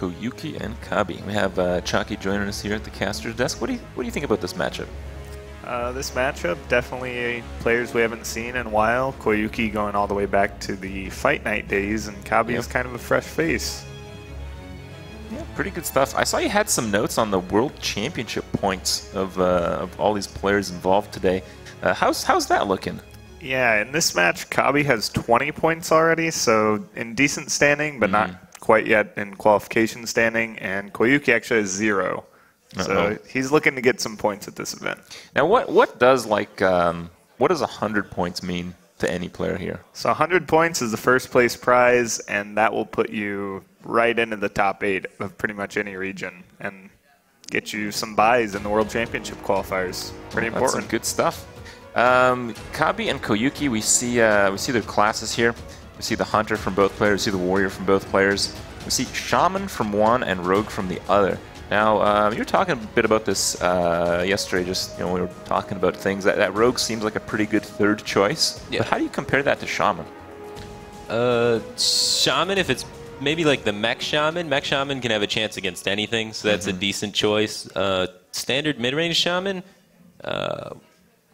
Koyuki and Kabi. We have uh, Chalky joining us here at the caster's desk. What do you what do you think about this matchup? Uh, this matchup, definitely players we haven't seen in a while. Koyuki going all the way back to the Fight Night days, and Kabi Yep. is kind of a fresh face. Yeah, pretty good stuff. I saw you had some notes on the World Championship points of, uh, of all these players involved today. Uh, how's how's that looking? Yeah, in this match, Kabi has 20 points already, so in decent standing, but Mm-hmm. not quite yet in qualification standing, and Koyuki actually has 0 Uh-oh. So he's looking to get some points at this event. Now, what what does like um, what does hundred points mean to any player here? So 100 points is the first place prize, and that will put you right into the top eight of pretty much any region and get you some buys in the World Championship qualifiers. Pretty important. good stuff. Um, Kabi and Koyuki, we see uh, we see their classes here. We see the hunter from both players. We see the warrior from both players. We see shaman from one and rogue from the other. Now, um, you were talking a bit about this uh, yesterday. Just you know, we were talking about things that that rogue seems like a pretty good third choice. Yeah. But how do you compare that to shaman? Uh, shaman, if it's maybe like the mech shaman, mech shaman can have a chance against anything, so that's a decent choice. Uh, standard mid-range shaman, uh,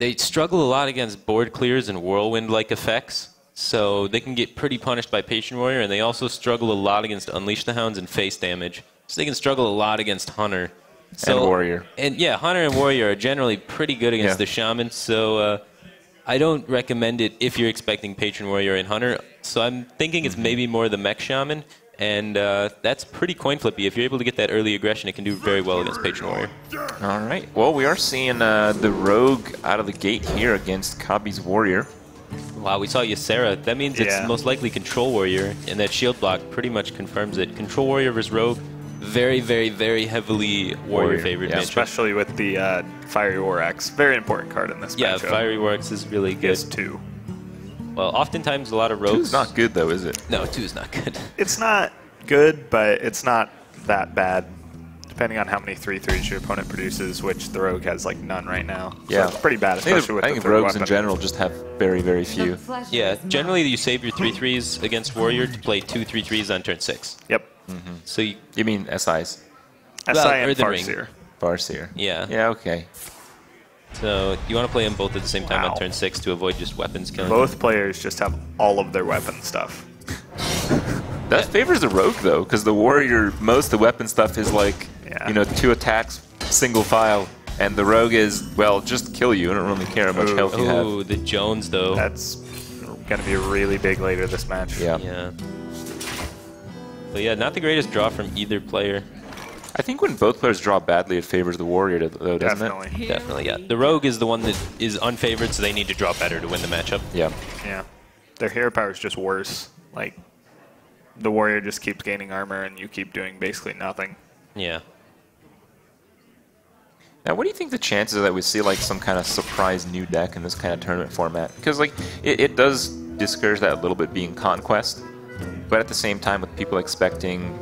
they struggle a lot against board clears and whirlwind-like effects, so they can get pretty punished by patient warrior, and they also struggle a lot against unleash the hounds and face damage, so they can struggle a lot against hunter. So, warrior. And yeah, hunter and warrior are generally pretty good against Yeah. the shaman, so. Uh, I don't recommend it if you're expecting Patron Warrior and Hunter. So I'm thinking Mm-hmm. it's maybe more the Mech Shaman, and uh, that's pretty coin flippy. If you're able to get that early aggression, it can do very well against Patron Warrior. All right. Well, we are seeing uh, the rogue out of the gate here against Kabi's warrior. Wow, we saw Ysera. That means Yeah. it's most likely Control Warrior, and that shield block pretty much confirms it. Control Warrior versus Rogue, very, very, very heavily Warrior, Warrior, favored yeah. matchup. Especially with the uh, Fiery War Axe. Very important card in this Yeah, matchup. Fiery War Axe is really good. Gets two. Well, oftentimes a lot of rogues. Two's not good though, is it? No, two is not good. It's not good, but it's not that bad. Depending on how many three threes your opponent produces, which the rogue has like none right now. So Yeah. it's pretty bad, I think, especially with I the think third rogues weapon. in general just have very, very few. Yeah, generally you save your three threes against Warrior to play two three threes on turn six. Yep. Mm-hmm. So you, You mean SIs? SI and Earthen Ring. Farseer. Farseer. Yeah. Yeah, okay. So you want to play them both at the same time Wow. on turn six to avoid just weapons killing. Both players just have all of their weapon stuff. That favors the rogue though, because the warrior, most of the weapon stuff is like, Yeah. you know, two attacks, single file, and the rogue is, well, just kill you. I don't really care how much Ooh. health you have. Oh, the Jones though. That's going to be really big later this match. Yeah. yeah. But yeah, not the greatest draw from either player. I think when both players draw badly, it favors the warrior though, doesn't Definitely. Definitely, yeah. The Rogue is the one that is unfavored, so they need to draw better to win the matchup. Yeah. Yeah. Their hero power is just worse. Like, the warrior just keeps gaining armor and you keep doing basically nothing. Yeah. Now, what do you think the chances are that we see like some kind of surprise new deck in this kind of tournament format? Because like it, it does discourage that a little bit being conquest, but at the same time, with people expecting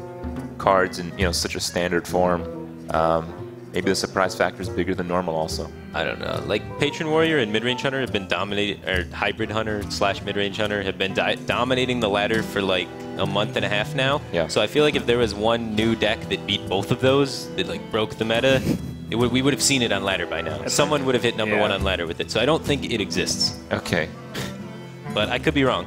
cards in you know such a standard form, um, maybe the surprise factor is bigger than normal. Also, I don't know. Like Patron Warrior and Midrange Hunter have been dominating, or Hybrid Hunter slash Midrange Hunter have been di- dominating the ladder for like a month and a half now. Yeah. So I feel like if there was one new deck that beat both of those, that like broke the meta, it would, we would have seen it on ladder by now. Someone would have hit number Yeah. one on ladder with it. So I don't think it exists, okay, but I could be wrong.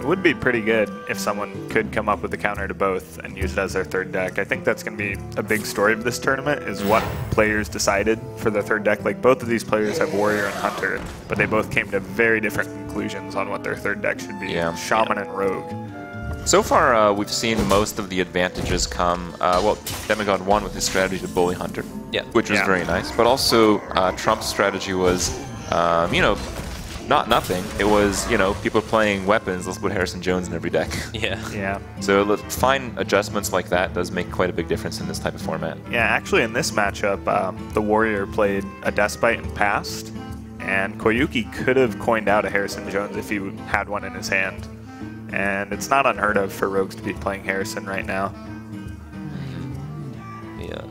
It would be pretty good if someone could come up with a counter to both and use it as their third deck. I think that's going to be a big story of this tournament is what players decided for their third deck. Like both of these players have warrior and hunter, but they both came to very different conclusions on what their third deck should be. Yeah. Shaman and rogue. So far uh, we've seen most of the advantages come. Uh, well, Demigod won with his strategy to bully Hunter, Yeah. which was Yeah. very nice. But also, uh, Trump's strategy was, um, you know, not nothing. It was, you know, people playing weapons. Let's put Harrison Jones in every deck. Yeah. Yeah. So fine adjustments like that does make quite a big difference in this type of format. Yeah, actually, in this matchup, um, the Warrior played a Death's Bite and passed, and Koyuki could have coined out a Harrison Jones if he had one in his hand. And it's not unheard of for Rogues to be playing Harrison right now. Yeah.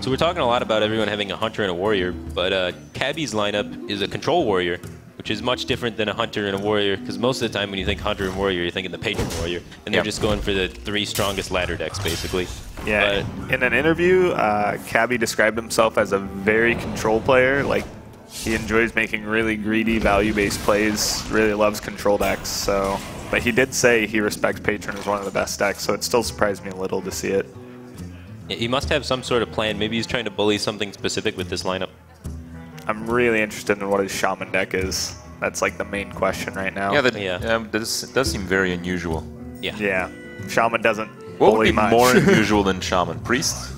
So we're talking a lot about everyone having a hunter and a warrior, but uh, Kabi's lineup is a control warrior, which is much different than a hunter and a warrior. Because most of the time when you think hunter and warrior, you're thinking the patron warrior, and they're just going for the three strongest ladder decks basically. Yeah, But- in an interview, uh, Cabby described himself as a very control player. Like, he enjoys making really greedy, value-based plays. Really loves control decks. So, but he did say he respects Patron as one of the best decks. So it still surprised me a little to see it. He must have some sort of plan. Maybe he's trying to bully something specific with this lineup. I'm really interested in what his Shaman deck is. That's like the main question right now. Yeah, that Yeah. Um, does, does seem very unusual. Yeah. yeah. Shaman doesn't What would be much. more unusual than Shaman? Priest?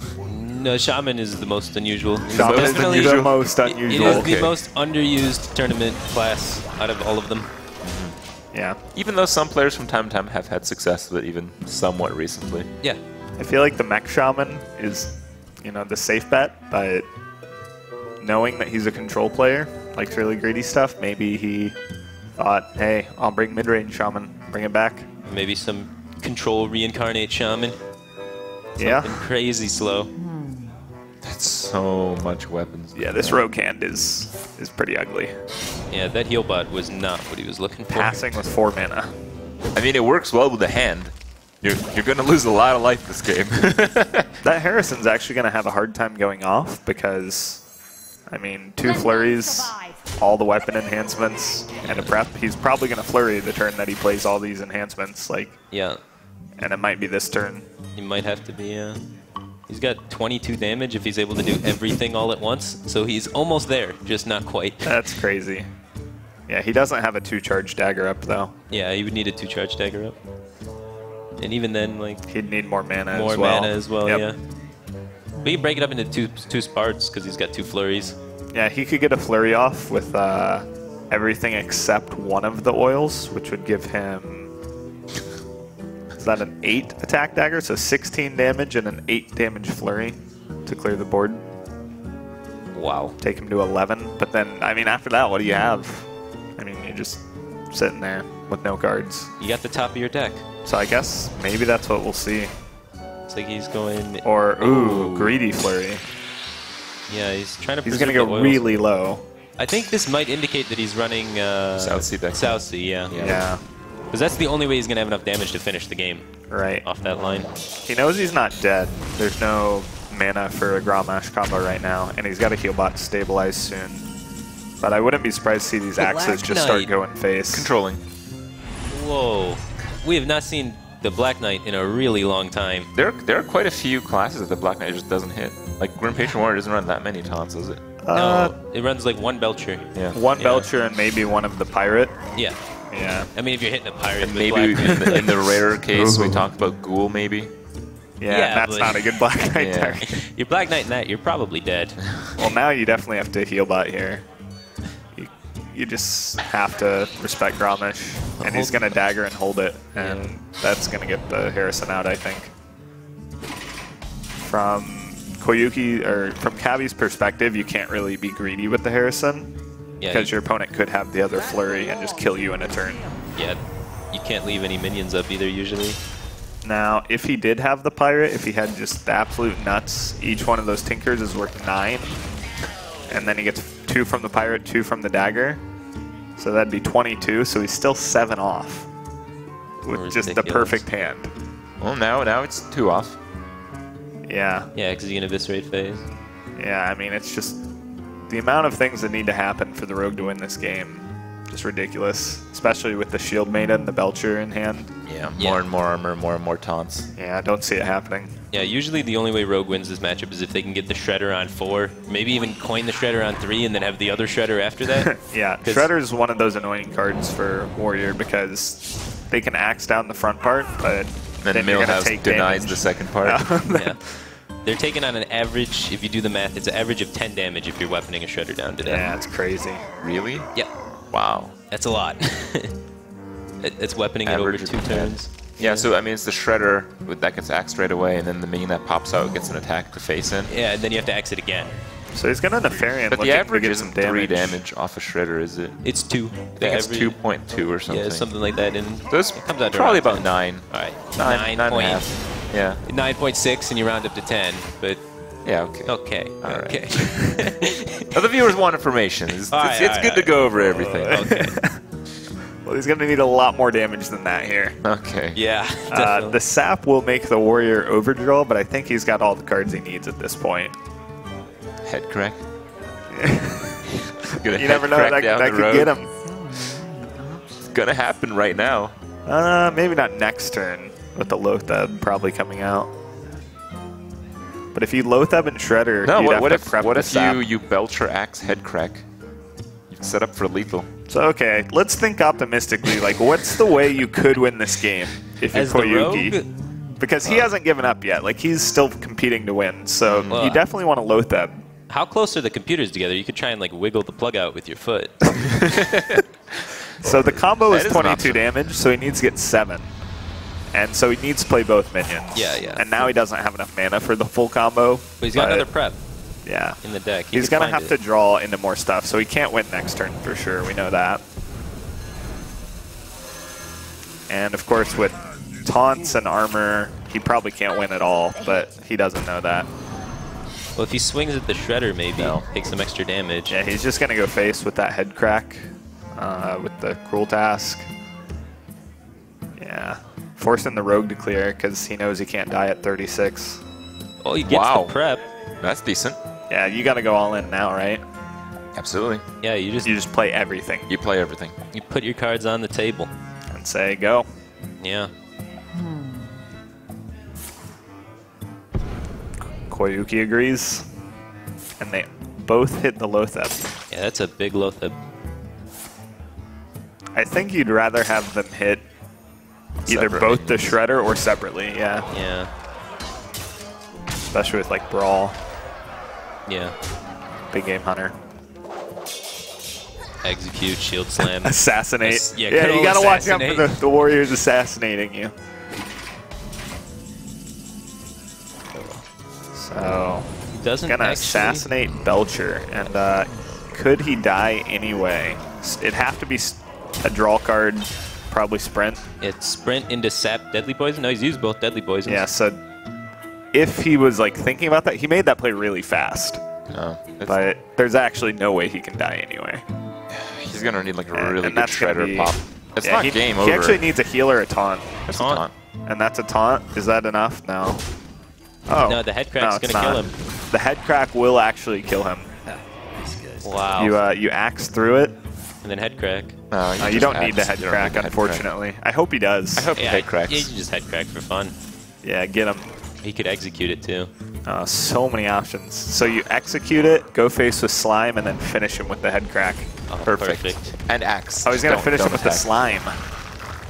No, Shaman is the most unusual. It's Shaman is the definitely- unusual- most it- unusual. It is Okay. the most underused tournament class out of all of them. Mm-hmm. yeah. Even though some players from time to time have had success with it, even somewhat recently. Yeah. I feel like the mech shaman is, you know, the safe bet, but knowing that he's a control player, likes really greedy stuff, maybe he thought, hey, I'll bring mid-range shaman, bring it back. Maybe some control reincarnate shaman. Yeah, crazy slow. That's so much weapons. yeah. This rogue hand is is pretty ugly. Yeah, that heal bot was not what he was looking for. Passing with four mana. I mean, it works well with the hand. You're, you're going to lose a lot of life this game. That Harrison's actually going to have a hard time going off because, I mean, two flurries, all the weapon enhancements, and a prep. He's probably going to flurry the turn that he plays all these enhancements, like, Yeah, and it might be this turn. he might have to be. Uh, he's got 22 damage if he's able to do everything all at once. So he's almost there, just not quite. That's crazy. Yeah, he doesn't have a two charge dagger up though. Yeah, he would need a two charge dagger up. And even then, like He'd need more mana more as well. mana as well. Yep. Yeah. But you can break it up into two two sparts because he's got two flurries. Yeah, he could get a flurry off with uh, everything except one of the oils, which would give him. Is that an eight attack dagger? So 16 damage and an eight damage flurry to clear the board. Wow. Take him to 11. But then, I mean, after that, what do you have? I mean, you're just sitting there with no cards. You got the top of your deck. So I guess maybe that's what we'll see. It's like he's going. Or ooh, Ooh. greedy flurry. Yeah, he's trying to. He's gonna go really low. I think this might indicate that he's running uh, South Sea deck. South Sea, yeah. Yeah. Yeah, Because that's the only way he's gonna have enough damage to finish the game right. off that line. He knows he's not dead. There's no mana for a Grommash combo right now, and he's got a heal bot to stabilize soon. But I wouldn't be surprised to see these Black axes just start going face. Controlling. Whoa. We have not seen the Black Knight in a really long time. There, there are quite a few classes that the Black Knight just doesn't hit. Like Grim Patron Warrior doesn't run that many taunts, does it? Uh, no, it runs like one Belcher. Yeah. one yeah. Belcher and maybe one of the Pirate. Yeah. Yeah. I mean, if you're hitting a pirate with Maybe Black in the, in the rare case we Ooh. talked about Ghoul, maybe. Yeah, Yeah, that's but- not a good Black Knight Yeah. deck. you're Black Knight in that, you're probably dead. Well, now you definitely have to heal bot here. You, you just have to respect Grommash, and he's going to dagger and hold it, and Yeah. that's going to get the Harrison out, I think. From Koyuki, or from Kabi's perspective, you can't really be greedy with the Harrison, Yeah, because you, your opponent could have the other flurry and just kill you in a turn. yeah, you can't leave any minions up either usually. Now, if he did have the pirate, if he had just the absolute nuts, each one of those tinkers is worth nine. And then he gets two from the pirate, two from the dagger. So that'd be 22, so he's still seven off. With just the perfect hand. Well, now, now it's two off. Yeah, Yeah, because you can eviscerate phase. yeah, I mean, it's just the amount of things that need to happen for the rogue to win this game. Just ridiculous. Especially with the shield maiden, and the belcher in hand. Yeah, more Yeah. and more armor, more and more taunts. Yeah, I don't see it happening. Yeah, usually the only way Rogue wins this matchup is if they can get the Shredder on four, maybe even coin the Shredder on three, and then have the other Shredder after that. yeah, Shredder is one of those annoying cards for Warrior because they can axe down the front part, but Then, then you're gonna Millhouse take denies damage. the second part. yeah. They're taking on an average, if you do the math, it's an average of 10 damage if you're weaponing a Shredder down to yeah, that. it's crazy. really? Yep. Wow. That's a lot. It's weaponing it over two turns. Yeah, so I mean, it's the Shredder with- that gets axed right away, and then the minion that pops out gets an attack to face in. Yeah, and then you have to exit again. So he's gonna Nefarian But looking the average isn't some three damage. damage off a Shredder, is it? It's two. I think it's 2.2 or something. Yeah, something like that. And So it's it comes out to probably around about 9. All right, Nine, nine nine and a point half. Yeah. nine point six, and you round up to ten. But Yeah, okay. Okay. All right. okay. Now, the viewers want information. It's, it's, right, it's all good right, to go over everything. okay. Well, he's going to need a lot more damage than that here. Okay. Yeah. Uh, Definitely. the sap will make the warrior overdraw, but I think he's got all the cards he needs at this point. Head crack. Gonna You never know, crack that, that could road. get him. It's gonna happen right now. Uh, maybe not next turn with the Loatheb probably coming out. But if you Loatheb and Shredder, No, you'd what, have what to if prep what if sap. you you belcher axe head crack? You've set up for lethal. So okay, let's think optimistically. Like, what's the way you could win this game if you're As the Koyuki? rogue, Because he uh. hasn't given up yet. Like he's still competing to win. So mm. Well, you definitely want to Loatheb. how close are the computers together? You could try and like wiggle the plug out with your foot. So the combo That is is 22 damage, so he needs to get 7. And so he needs to play both minions. Yeah, yeah. And now he doesn't have enough mana for the full combo. But he's got but, another prep Yeah. in the deck. He He's going to have it. to draw into more stuff, so he can't win next turn for sure. We know that. And of course, with taunts and armor, he probably can't win at all, but he doesn't know that. Well, if he swings at the shredder, maybe No. take some extra damage. Yeah, he's just going to go face with that head crack uh, with the cruel task. Yeah. Forcing the rogue to clear because he knows he can't die at 36. Oh, he gets Wow. the prep. That's decent. Yeah, you got to go all in now, right? Absolutely. Yeah, you just You just play everything You play everything. you put your cards on the table. and say go. Yeah. Hmm. Koyuki agrees. And they both hit the Loatheb. Yeah, that's a big Loatheb. I think you'd rather have them hit either both the. Shredder or separately, yeah. Yeah. Especially with like Brawl, Yeah. Big Game Hunter. Execute, shield slam. Assassinate. Ass- yeah, yeah, you gotta watch out for the, the Warriors assassinating you. So, he Doesn't gonna actually, assassinate Belcher, and uh, could he die anyway? It'd have to be a draw card, probably sprint. It's sprint into sap deadly poison. No, he's used both deadly poisons. Yeah, so if he was like thinking about that, he made that play really fast. No, But there's actually no way he can die anyway. he's gonna need like a really and good shredder be- pop. It's Yeah, not he, game he over. actually needs a healer a taunt, That's a Taunt. taunt. and that's a taunt. Is that enough? No. Oh No, the head crack's it's gonna kill him. The head crack will actually kill him. Wow. You uh, you axe through it. And then head crack. No, Uh, you don't need the head crack, need the head unfortunately. I hope he does. I hope Yeah, the head cracks. yeah, you can just head crack for fun. Yeah, get him. He could execute it too. Uh, so many options. So you execute it, go face with slime, and then finish him with the head crack. Oh, Perfect. perfect. And axe. Oh, he's gonna finish him with the slime.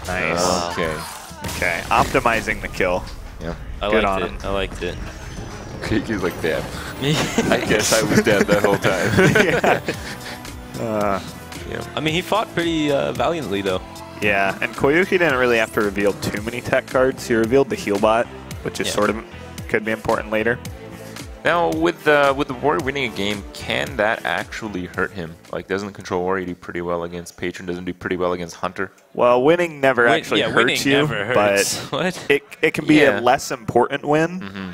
Nice. Okay. Okay, optimizing the kill. Yeah. I Good liked on it. him. I liked it. He's like, damn. I guess I was dead that whole time. Uh, yeah. I mean, he fought pretty uh, valiantly though. yeah, and Koyuki didn't really have to reveal too many tech cards. He revealed the heal bot, which is Yeah. sort of could be important later. Now, with the with the warrior winning a game, can that actually hurt him? Like, doesn't control warrior do pretty well against patron? Doesn't do pretty well against hunter? Well, winning never Win- actually yeah, hurts you, never hurts. what? but it it can be Yeah. a less important win. Mm-hmm.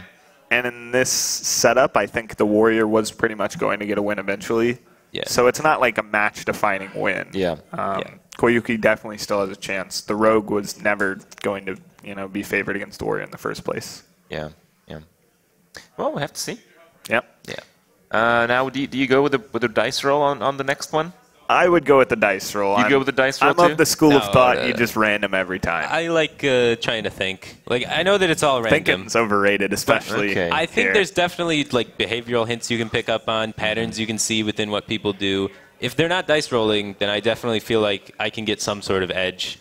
And in this setup, I think the warrior was pretty much going to get a win eventually. Yeah. So it's not like a match-defining win. Yeah. Um, Yeah. Koyuki definitely still has a chance. The rogue was never going to, you know, be favored against the warrior in the first place. Yeah. Yeah. Well, we have to see. Yep. Yeah. Uh, now, do you, do you go with the with the dice roll on, on the next one? I would go with the dice roll. You I'm, go with the dice roll I'm too? of the school No, of thought uh, you just random every time. I like uh, trying to think. Like I know that it's all random. Thinking's overrated, especially. Okay. I think here. there's definitely like behavioral hints you can pick up on, patterns you can see within what people do. If they're not dice rolling, then I definitely feel like I can get some sort of edge.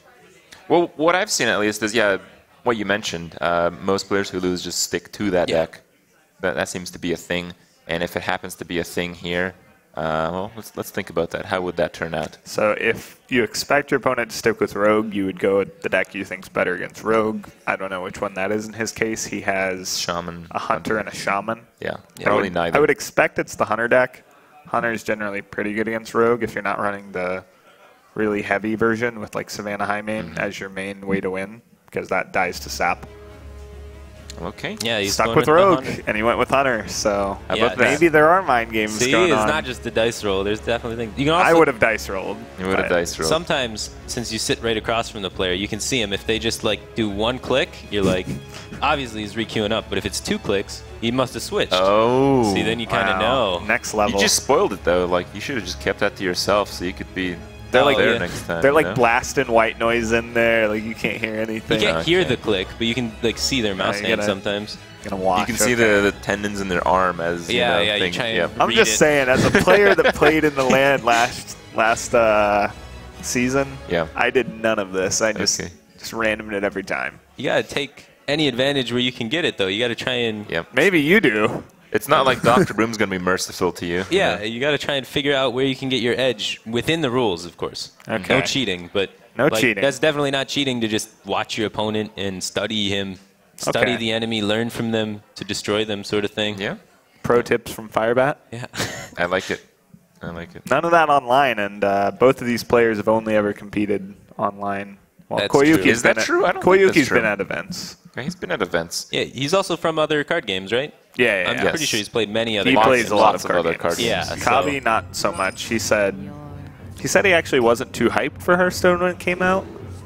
Well, what I've seen at least is, yeah, what you mentioned. Uh, most players who lose just stick to that Yeah. deck. That, that seems to be a thing. And if it happens to be a thing here, uh, well, let's, let's think about that. How would that turn out? So if you expect your opponent to stick with rogue, you would go with the deck you think's better against rogue. I don't know which one that is in his case. He has Shaman. a hunter and a shaman. Yeah, I probably would, neither. I would expect it's the hunter deck. Hunter is generally pretty good against rogue if you're not running the really heavy version with like Savannah Highmane Mm-hmm. as your main way to win because that dies to sap. Okay. Yeah, he's Stuck going with the Rogue, Hunter. and he went with Hunter. So Yeah, about maybe there are mind games See, going it's on. not just the dice roll. There's definitely things. You can also I would have dice rolled. You would have dice rolled. Sometimes, since you sit right across from the player, you can see him. If they just like do one click, you're like, obviously he's requeuing up. But if it's two clicks, he must have switched. Oh. See, then you kind of Wow. know. Next level. You just spoiled it though. Like you should have just kept that to yourself, so you could be They're Oh, like there yeah. next time. they're you like know? blasting white noise in there. Like you can't hear anything. You can't hear Okay. the click, but you can like see their mouse you hand gotta- sometimes. Gonna watch. You can see okay. the, the tendons in their arm as you Yeah, know, yeah, you thing- yeah. I'm just it. saying, as a player that played in the LAN last last uh, season, Yeah. I did none of this. I just Okay. just randomed it every time. You gotta take any advantage where you can get it, though. You gotta try and Yeah. Maybe you do. It's not like Doctor Boom's gonna be merciful to you. you yeah, you gotta try and figure out where you can get your edge within the rules, of course. Okay. No cheating, but No like, cheating. That's definitely not cheating to just watch your opponent and study him, study Okay. the enemy, learn from them to destroy them, sort of thing. Yeah. Pro tips from Firebat. Yeah. I like it. I like it. None of that online, and uh, both of these players have only ever competed online. Well, That's Koyuki's true. Is that at- true? I don't think that's true. been at events. Okay, he's been at events. yeah, he's also from other card games, right? Yeah, yeah, I'm yeah. pretty sure he's played many other He card plays games. a lot Lots of of card other games. card Yeah, games. so- Kabi, not so much. He said he said he actually wasn't too hyped for Hearthstone when it came out.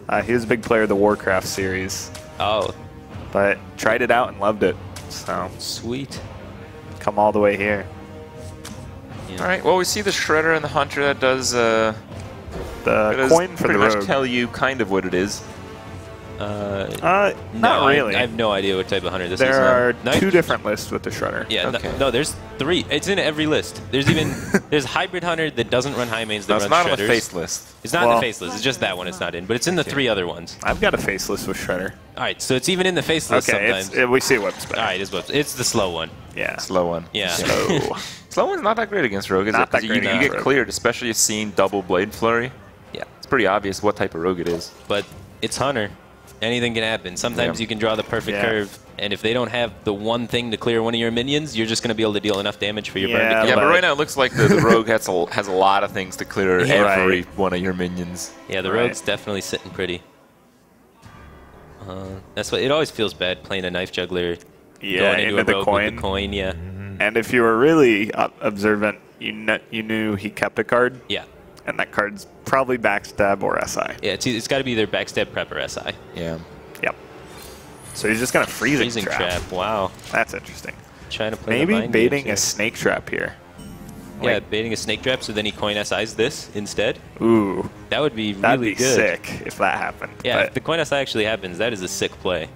Uh, he was a big player of the Warcraft series, Oh, but tried it out and loved it. So sweet. come all the way here. All right. Well, we see the Shredder and the Hunter. That does. Uh, The that does coin for pretty the much rogue. tell you kind of what it is. Uh, uh, not I- really. I, have no idea what type of hunter this is. there are Knife- two different lists with the Shredder. Yeah, no- Okay. no, there's three. It's in every list. There's even there's hybrid hunter that doesn't run Highmanes that No, it's runs not on the face list. It's not in the face list. It's just that one. It's not in, but it's in the three other ones. I've got a face list with Shredder. All right, so it's even in the face list Okay, sometimes. it, we see what's better. All right, it's what it's the slow one. Yeah. Slow one. Yeah. So Slow one's not that great against Rogue, is Not it? 'Cause that you, great you against get Rogue. cleared, especially if seeing double blade flurry. Yeah, It's pretty obvious what type of Rogue it is. but it's hunter. Anything can happen. Sometimes Yeah. you can draw the perfect Yeah. curve, and if they don't have the one thing to clear one of your minions, you're just going to be able to deal enough damage for your burn to Yeah, kill Yeah, but but- right now it looks like the, the Rogue has a, has a lot of things to clear Yeah. every Right. one of your minions. Yeah, the Right. rogue's definitely sitting pretty. Uh, that's what it always feels bad playing a knife juggler. Yeah, going into, into a the rogue coin. with the coin. Yeah, And if you were really observant, you kn- you knew he kept a card, yeah, and that card's probably backstab or SI. yeah. It's, it's got to be either backstab prep or SI. Yeah. Yep. So he's just gonna freezing, Freezing trap. trap. Wow. That's interesting. Trying to play Maybe mind baiting a snake trap here. here. Yeah, like- baiting a snake trap so then he coin SIs this instead. Ooh, That would be that'd really be good. sick if that happened. Yeah, if the coin SI actually happens, that is a sick play.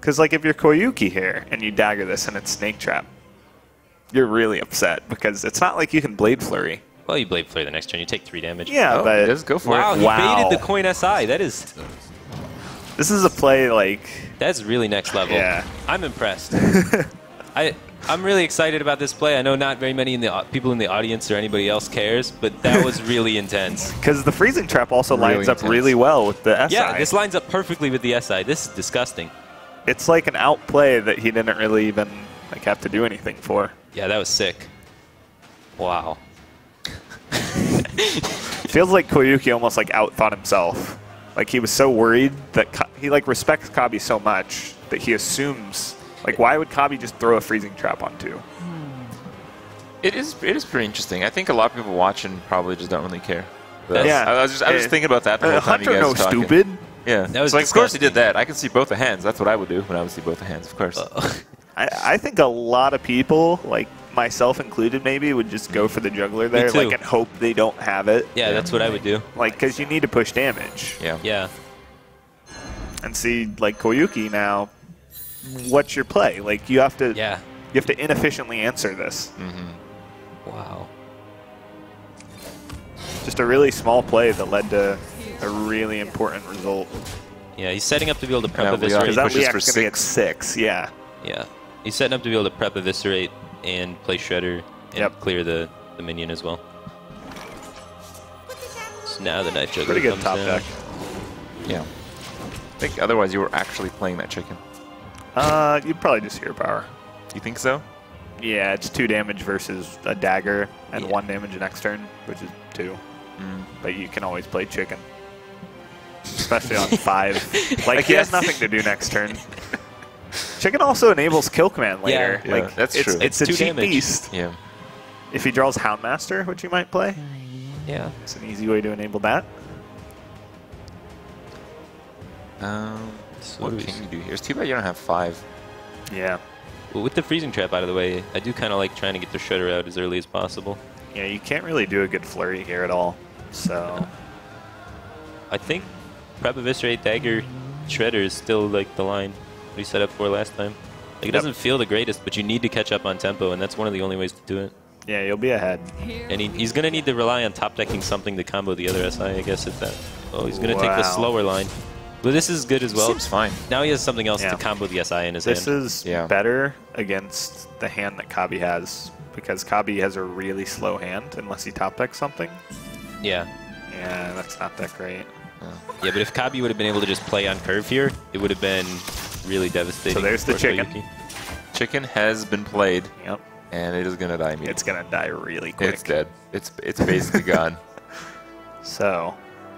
Because like if you're Koyuki here and you dagger this and it's snake trap, you're really upset because it's not like you can blade flurry. Well, you blade flare the next turn, you take three damage. Yeah, Oh, but just go for Wow, it. he Wow. baited the coin SI. That is this is a play like that's really next level. Yeah. I'm impressed. I I'm really excited about this play. I know not very many in the uh, people in the audience or anybody else cares, but that was really intense. because the freezing trap also Really lines up really well with the SI. Yeah, this lines up perfectly with the SI. This is disgusting. it's like an outplay that he didn't really even like have to do anything for. Yeah, that was sick. Wow. Feels like Koyuki almost like outthought himself. Like he was so worried that Ka- he like respects Kabi so much that he assumes like why would Kabi just throw a freezing trap on two? It is it is pretty interesting. I think a lot of people watching probably just don't really care. But Yeah. I was just I was Eh, thinking about that the Uh, whole time Hunter you guys no were talking. stupid. Yeah. That was so like, of course he did that. I can see both the hands. That's what I would do when I would see both the hands, of course. I, I think a lot of people, like myself included, maybe would just go for the juggler there, too. like and hope they don't have it. Yeah, that's what I would do. Like because you need to push damage yeah. Yeah. and see like Koyuki now. What's your play? Like you have to Yeah. you have to inefficiently answer this. Mm-hmm. Wow. Just a really small play that led to a really important result. Yeah, he's setting up to be able to prep Yeah, eviscerate. Because that pushes for gonna get six. six. Yeah. Yeah. He's setting up to be able to prep eviscerate and play shredder and Yep. clear the, the minion as well. So now the knife juggler Pretty good comes top down. deck. Yeah. I think otherwise you were actually playing that chicken. Uh, you'd probably just hero power. You think so? Yeah, it's two damage versus a dagger and Yeah. one damage next turn, which is two. But you can always play chicken. Especially on five. Like, I he has nothing to do next turn. Chicken also enables kill command later. Yeah, like that's it's, true. It's, It's a two cheap damage. beast. Yeah. If he draws Houndmaster, which you might play, Yeah. it's an easy way to enable that. Um, So what do we- can you do here? It's too bad you don't have five. Yeah. Well, with the freezing trap out of the way, I do kind of like trying to get the shredder out as early as possible. Yeah, you can't really do a good flurry here at all. So I think Prep Eviscerate Dagger Shredder is still like the line we set up for last time. Like it Yep. doesn't feel the greatest, but you need to catch up on tempo, and that's one of the only ways to do it. yeah, you'll be ahead. And he, he's going to need to rely on top decking something to combo the other SI, I guess, if that. Oh, he's going to take the slower line. But this is good as well. Seems fine. Now he has something else Yeah. to combo the SI in his This hand. This is Yeah. better against the hand that Kabi has because Kabi has a really slow hand unless he top decks something. yeah. Yeah, that's not that great. Oh. Yeah, but if Kabi would have been able to just play on curve here, it would have been really devastating. So there's the chicken. Koyuki. Chicken has been played, Yep. and it is gonna die immediately. It's gonna die really quick. It's dead. It's it's basically gone. So,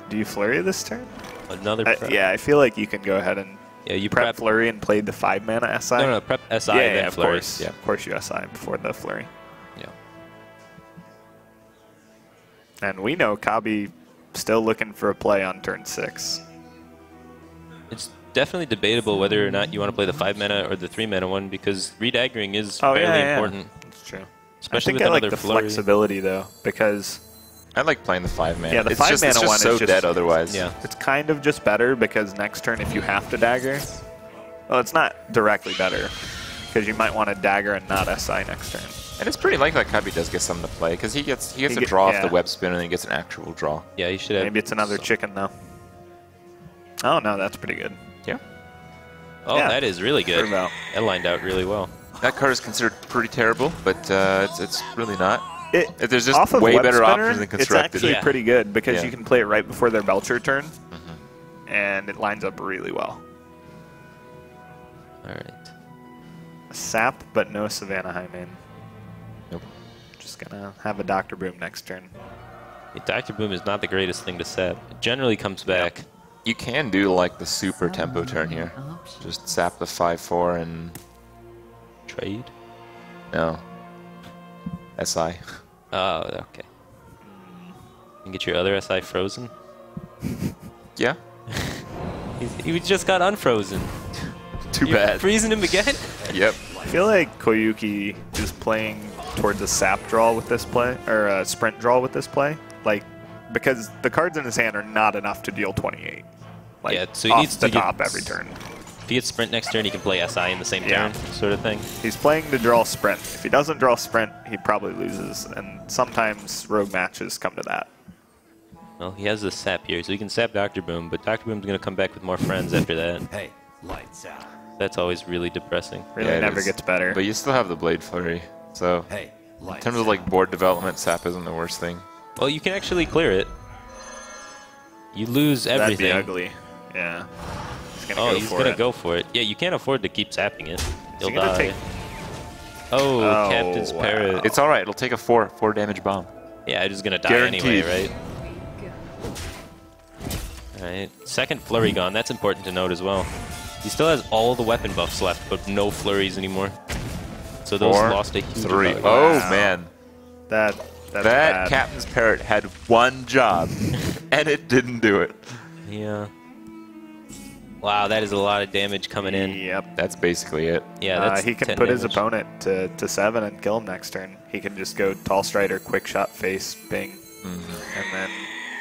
do you flurry this turn? Another I, yeah, I feel like you can go ahead and Yeah, you prep, prep. flurry and play the five mana SI. no, no, prep SI, yeah, then yeah, of flurry. course. Yeah. Of course you SI before the flurry. yeah. And we know Kabi still looking for a play on turn six. It's definitely debatable whether or not you want to play the five mana or the three mana one because redaggering is Oh, fairly yeah, yeah. important. That's true. Especially I with think I like the flurry. flexibility though, because I like playing the five mana. Yeah, the it's five just, it's mana just one so is just- dead otherwise. Yeah. it's kind of just better because next turn if you have to dagger, well, it's not directly better because you might want to dagger and not SI next turn. And it's pretty likely that Kabi does get something to play because he gets he gets He a get- draw off yeah. the web spin and then he gets an actual draw. Yeah, you should have. Maybe it's another chicken though. Oh no, that's pretty good. Yeah. Oh, yeah. that is really good. Prove. That lined out really well. That card is considered pretty terrible, but uh, it's it's really not. It, If there's just off of way Web better Spinner, options than constructed. It's actually Yeah. pretty good because Yeah. you can play it right before their Belcher turn, Mm-hmm. and it lines up really well. All right. Sap, but no Savannah Highmane. Nope. Just gonna have a Doctor Boom next turn. Yeah, Dr. Boom is not the greatest thing to set. It generally comes back. You can do like the super tempo turn here. Just sap the five four and Trade. no. SI. Oh, okay. You can get your other SI frozen. Yeah. He's, he just got unfrozen. Too You're bad. freezing him again? Yep. I feel like Koyuki is playing towards a sap draw with this play, or a sprint draw with this play. Like, because the cards in his hand are not enough to deal 28. Like, Yeah, so he off needs the to get- every turn. If he gets sprint next turn, he can play SI in the same Yeah. turn, sort of thing. He's playing to draw sprint. If he doesn't draw sprint, he probably loses, and sometimes rogue matches come to that. Well, he has the sap here, so he can sap Dr. Boom, but Dr. Boom's going to come back with more friends after that. Hey, lights out. That's always really depressing. Really Yeah, it never is. gets better. But you still have the blade flurry. So Hey, in lights terms of like board development, sap isn't the worst thing. Well, you can actually clear it. You lose everything. That'd everything. be ugly. Yeah. He's gonna Oh, go he's for gonna it. go for it. Yeah, you can't afford to keep sapping it. He'll die. take- Oh, Oh, Captain's wow. Parrot. It's all right. It'll take a four four damage bomb. yeah, just gonna die Guaranteed. anyway, right? Alright, second flurry gone. That's important to note as well. He still has all the weapon buffs left, but no flurries anymore. So those Four, lost a huge three. amount. Oh Wow. man, That that's that bad. captain's parrot had one job, and it didn't do it. Yeah. Wow, that is a lot of damage coming in. Yep. That's basically it. Yeah, Uh, he can 10 put his opponent to, to seven and kill him next turn. He can just go tall strider, quick shot, face, bing, Mm-hmm. and then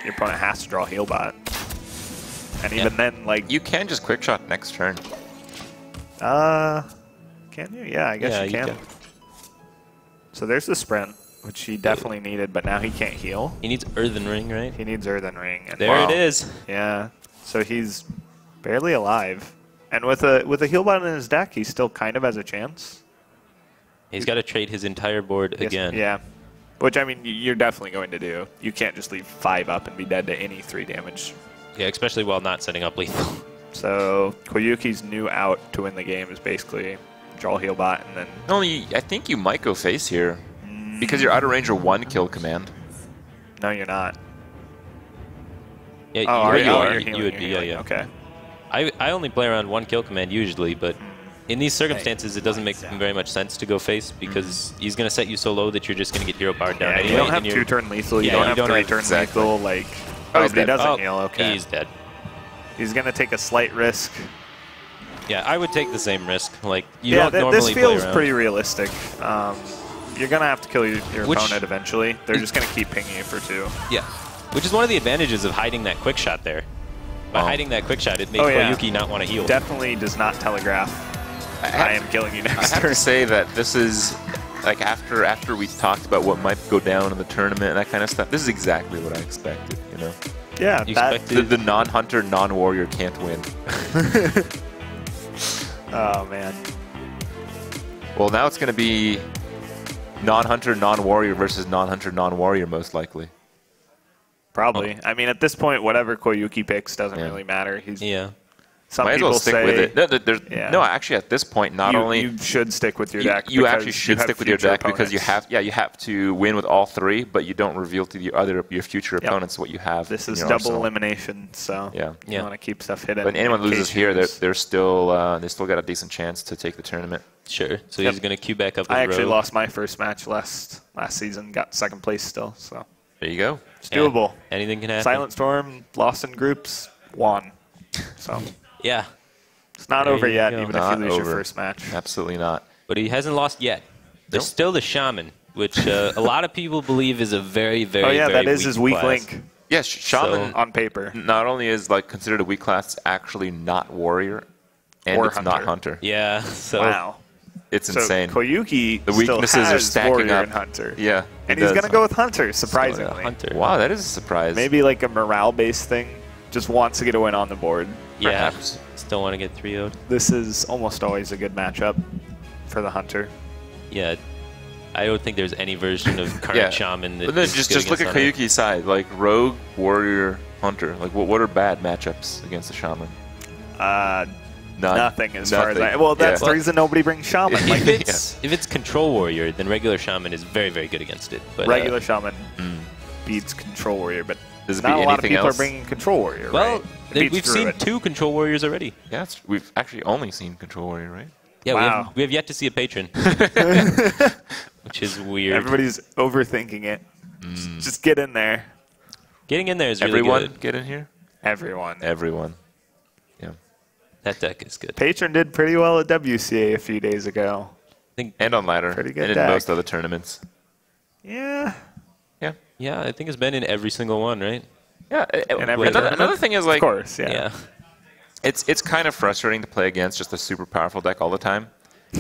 your opponent has to draw heal bot. And Yeah. even then, like, You can just quick shot next turn. uh, can you? Yeah, I guess Yeah, you you can. can. So there's the sprint, which he definitely needed, but now he can't heal. He needs Earthen Ring, right? He needs Earthen Ring. And There Wow. it is. Yeah. So he's barely alive. And with a with a heal bot in his deck, he still kind of has a chance. He's got to trade his entire board Yes, again. Yeah. Which I mean, you're definitely going to do. You can't just leave five up and be dead to any three damage. Yeah, especially while not setting up lethal. So Koyuki's new out to win the game is basically draw heal bot and then Only I think you might go face here because you're out of range of one kill command. no, you're not. Yeah, Oh, you, are you, you? Oh, are. you're You healing, would you're be, yeah, healing. yeah. Okay. I, I only play around one kill command usually, but in these circumstances, it doesn't make very much sense to go face because he's going to set you so low that you're just going to get hero powered down Yeah, anyway. you don't have and two-turn lethal. You Yeah, don't you have don't have- three-turn exactly. lethal. Like, Oh, oh, he's but he dead. doesn't Oh, heal. Okay. he's dead. He's gonna take a slight risk. Yeah, I would take the same risk. Like you yeah, don't th- normally this feels play pretty realistic. Um, you're gonna have to kill your, your Which- opponent eventually. They're just gonna keep pinging you for two. Yeah, which is one of the advantages of hiding that quick shot there. By Oh. hiding that quick shot, it makes Oh, yeah. Koyuki not want to heal. Definitely does not telegraph. I I, am killing you next I have turn. to say that this is like after after we talked about what might go down in the tournament and that kind of stuff. This is exactly what I expected. You know, Yeah, You that. expected- the, the non-hunter, non-warrior can't win. Oh man. Well, now it's going to be non-hunter, non-warrior versus non-hunter, non-warrior, most likely. Probably. I mean, at this point, whatever Koyuki picks doesn't Yeah. really matter. He's Yeah, some Might as people well stick say with it. No, there- there's, Yeah. no, actually, at this point, not you, only you should stick with your you, deck. you because actually should have stick with your future deck because you have yeah you have to win with all three, but you don't reveal to the other your future Yep. opponents what you have. This is double arsenal. elimination, so Yeah. you Yeah. want to keep stuff hidden. When anyone loses here, they're, they're still uh, they still got a decent chance to take the tournament. Sure. So Yep. he's going to queue back up I actually Rogue. lost my first match last last season, got second place still, so There you go. it's Yeah. doable. Anything can happen. Silent Storm lost in groups, won. So Yeah, it's not There over yet, go. even Not if you lose over. your first match. Absolutely not. but he hasn't lost yet. There's Nope. still the Shaman, which uh, a lot of people believe is a very, very, Oh yeah, very that is his weak class. link Yes, Shaman So- on paper. not only is like considered a weak class, it's actually not warrior, and Or it's not hunter. hunter. Yeah, so Wow. It's So insane. Koyuki The still weaknesses are has stacking Warrior up. and Hunter. Yeah, And he's gonna go with Hunter, so, surprisingly. Hunter. Wow, that is a surprise. Maybe like a morale-based thing. Just wants to get a win on the board. Yeah, Perhaps. still want to get 3 0'd. This is almost always a good matchup for the Hunter. Yeah, I don't think there's any version of current Yeah. Shaman that But then is just good just look at against Hunter. Koyuki's side, like rogue, warrior, hunter. Like what what are bad matchups against the shaman? Uh, None. nothing as far as Nothing. I. Well, that's Yeah. the reason nobody brings Shaman. Like If it's if it's Control Warrior, then regular Shaman is very very good against it. But uh, regular Shaman beats Control Warrior, but Does it not a lot of people else? are bringing Control Warrior. well, right? They- we've seen Druid. two Control Warriors already. Yeah, we've actually only seen control warrior, right? Yeah, we, have, we have yet to see a patron, which is weird. Everybody's overthinking it. Mm. Just get in there, Getting in there is really Everyone good. get in here. everyone. Everyone. Yeah. That deck is good. Patron did pretty well at WCA a few days ago. I think, And on ladder. Pretty good And in most other tournaments. Yeah. Yeah. yeah, I think it's been in every single one, right? Yeah. In every another, another thing is like of course, yeah. Yeah. it's it's kind of frustrating to play against just a super powerful deck all the time.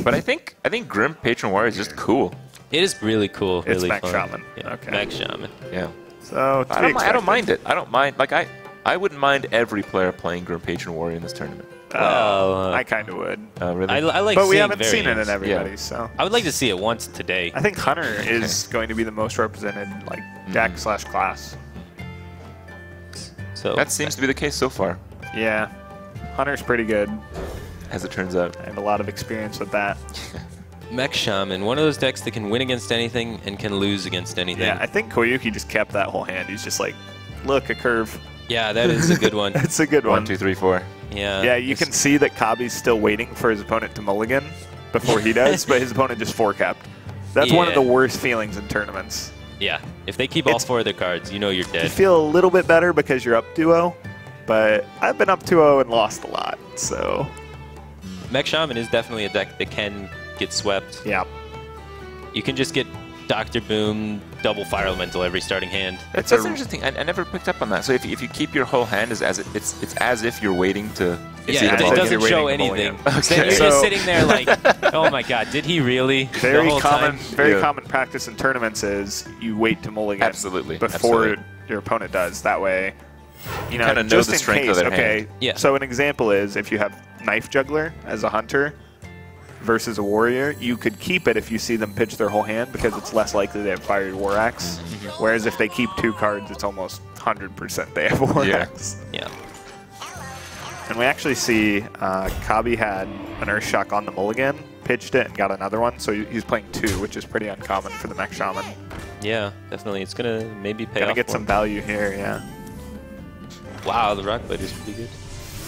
But I think I think Grim Patron Warrior is just cool. It is really cool. It's really Max fun. Shaman. Yeah, Okay. Max Shaman. Yeah. So I don't, I don't mind it. I don't mind. Like I, I wouldn't mind every player playing Grim Patron Warrior in this tournament. Well, uh, I kind of would, Uh, really? I, I like but we haven't seen it in variants. everybody. So I would like to see it once today. I think Hunter is going to be the most represented like Mm-hmm. deck slash class. So that seems to be the case so far, Yeah, Hunter's pretty good. as it turns out. I have a lot of experience with that. Mech Shaman, one of those decks that can win against anything and can lose against anything. Yeah, I think Koyuki just kept that whole hand. He's just like, look, a curve. Yeah, that is a good one. It's a good One, one. two, three, four. Yeah. Yeah, you can see that Kabi's still waiting for his opponent to mulligan before he does, but his opponent just four capped. That's one of the worst feelings in tournaments. Yeah. If they keep all four of their cards, you know you're You dead. feel a little bit better because you're up 2-0, but I've been up 2-0 and lost a lot, so Mech Shaman is definitely a deck that can get swept. yeah. You can just get Doctor Boom, double Fire Elemental every starting hand. That's, that's a- interesting. I, I never picked up on that. So if, if you keep your whole hand as, as it, it's it's as if you're waiting to Yeah, see the it as ball. if doesn't show anything. mulligan. Then you're Okay. just So- sitting there like, oh my god, did he really? Very the whole common, time? very Yeah. common practice in tournaments is you wait to mulligan Absolutely, before absolutely. your opponent does. That way, you know, kinda know just the in strength of case. their okay, hand. Yeah. So an example is if you have knife juggler as a hunter versus a warrior, you could keep it if you see them pitch their whole hand because it's less likely they have Fiery War Axe. Mm-hmm. Whereas if they keep two cards, it's almost hundred percent they have war Yeah. axe. Yeah. And we actually see uh, Kabi had an Earthshock on the mulligan, pitched it, and got another one. So he's playing two, which is pretty uncommon for the mech shaman. Yeah, definitely. It's gonna maybe pay Gonna off. get some value here, yeah. Wow, the rock bite is pretty good.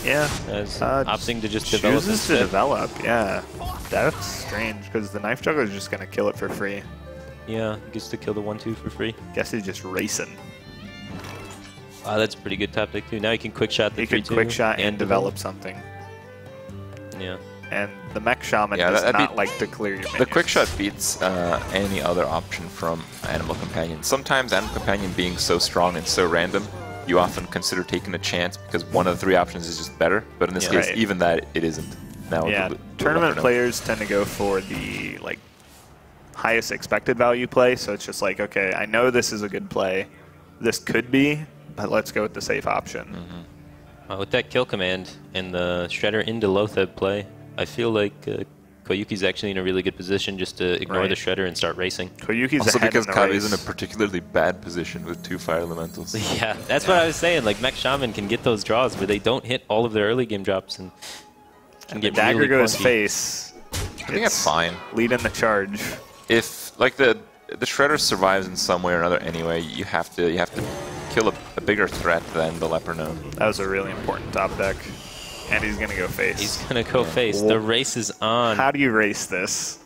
Yeah. as Uh, opting to just develop chooses to develop. Yeah, that's strange because the knife juggler is just gonna kill it for free. Yeah, gets to kill the one two for free. Guess he's just racing. Wow, that's a pretty good top deck too. Now you can quick shot the He three could quick shot and, develop. develop something. Yeah. And the mech shaman Yeah, does that'd be- not like to clear your The quick shot beats uh, any other option from Animal Companion. Sometimes Animal Companion being so strong and so random, you often consider taking a chance because one of the three options is just better. But in this Yeah. case, Right. even that it isn't. Now Yeah, the- the tournament players tend to go for the like highest expected value play. So it's just like, okay, I know this is a good play. This could be, but let's go with the safe option. Mm-hmm. Uh, with that kill command and the Shredder into Loatheb play, I feel like uh, Koyuki's actually in a really good position just to ignore Right. the Shredder and start racing. Koyuki's Also because in the Kabi's in a particularly bad position with two fire elementals. Yeah, that's what I was saying. Like Mech Shaman can get those draws where they don't hit all of their early game drops and can And the get dagger really goes clunky. face. I think that's It's fine. Lead in the charge. If like the the Shredder survives in some way or another anyway, you have to you have to kill a, a bigger threat than the Leper Gnome. That was a really important top deck. And he's gonna go face. He's gonna go face. The race is on. How do you race this?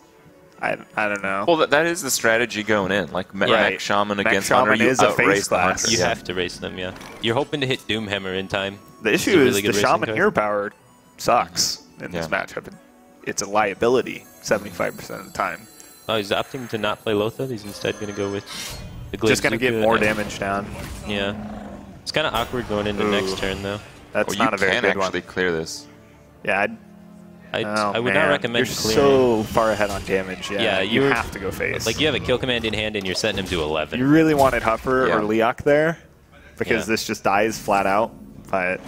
I, I don't know. Well, that, that is the strategy going in. Like Me- Right. Mech Shaman Mech against Shaman Hunter, you is a outrace face class. Hunter. you yeah. have to race them, yeah. You're hoping to hit Doomhammer in time. the issue really is good the shaman card. hero power sucks in this matchup. It's a liability 75% of the time. Oh, he's opting to not play Loatheb. He's instead going to go with the Just gonna get more damage down. Yeah. It's kind of awkward going into Ooh. next turn, though. That's Well, not a very can good actually one. clear this. Yeah, I'd, I, oh, I would man. not recommend You're clearing. so far ahead on damage. Yeah, Yeah, you you're- have to go face. Like, you have a kill command in hand and you're setting him to 11. You really wanted Huffer Yeah. or Leokk there because Yeah. this just dies flat out. But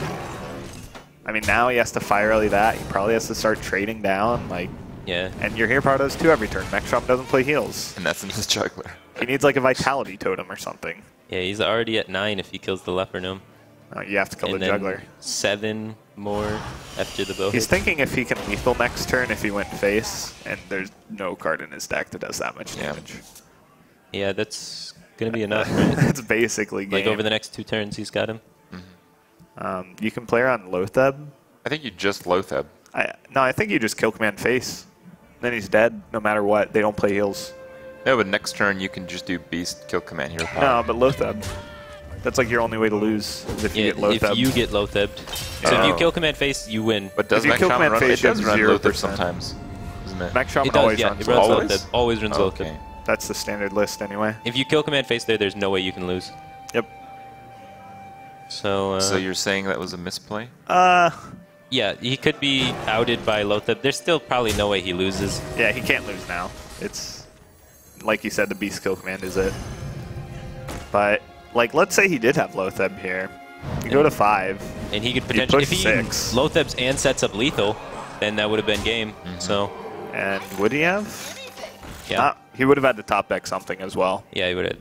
I mean, now he has to fire early that. He probably has to start trading down. Like, yeah. and your hero power does too every turn. Mech Shop doesn't play heals. And that's in his juggler. He needs like a vitality totem or something. Yeah, he's already at 9 if he kills the Leper Gnome. Uh, you have to kill and the then juggler. 7 more after the bow He's hits. thinking if he can lethal next turn if he went face, and there's no card in his deck that does that much Yeah. damage. Yeah, that's going to be enough, right? That's basically game. like, over the next two turns, he's got him. um, you can play around Loatheb. I think you just Loatheb. I, no, I think you just kill command face. Then he's dead no matter what. They don't play heals. No, but next turn you can just do Beast, kill Command Hero Power. No, but Loatheb. That's like your only way to lose is if you Yeah, get Loatheb. if you get Loatheb. So if you Oh. kill command face, you win. But does If you kill Command run? Face, It does you run have Loatheb 0%. sometimes, isn't it? Mech Shaman it does, always yeah, runs it runs Always? Loatheb. Always runs Okay. Loatheb. That's the standard list anyway. If you kill command face there, there's no way you can lose. Yep. So, uh, So you're saying that was a misplay? Uh, yeah, he could be outed by Loatheb. There's still probably no way he loses. yeah, he can't lose now. It's like you said, the beast kill command is it. But like, let's say he did have Loatheb here. You go to five. And he could potentially, if he six. Loatheb's and sets up lethal, then that would have been game. So, And would he have? yeah, Not- he would have had to top deck something as well. yeah, he would have.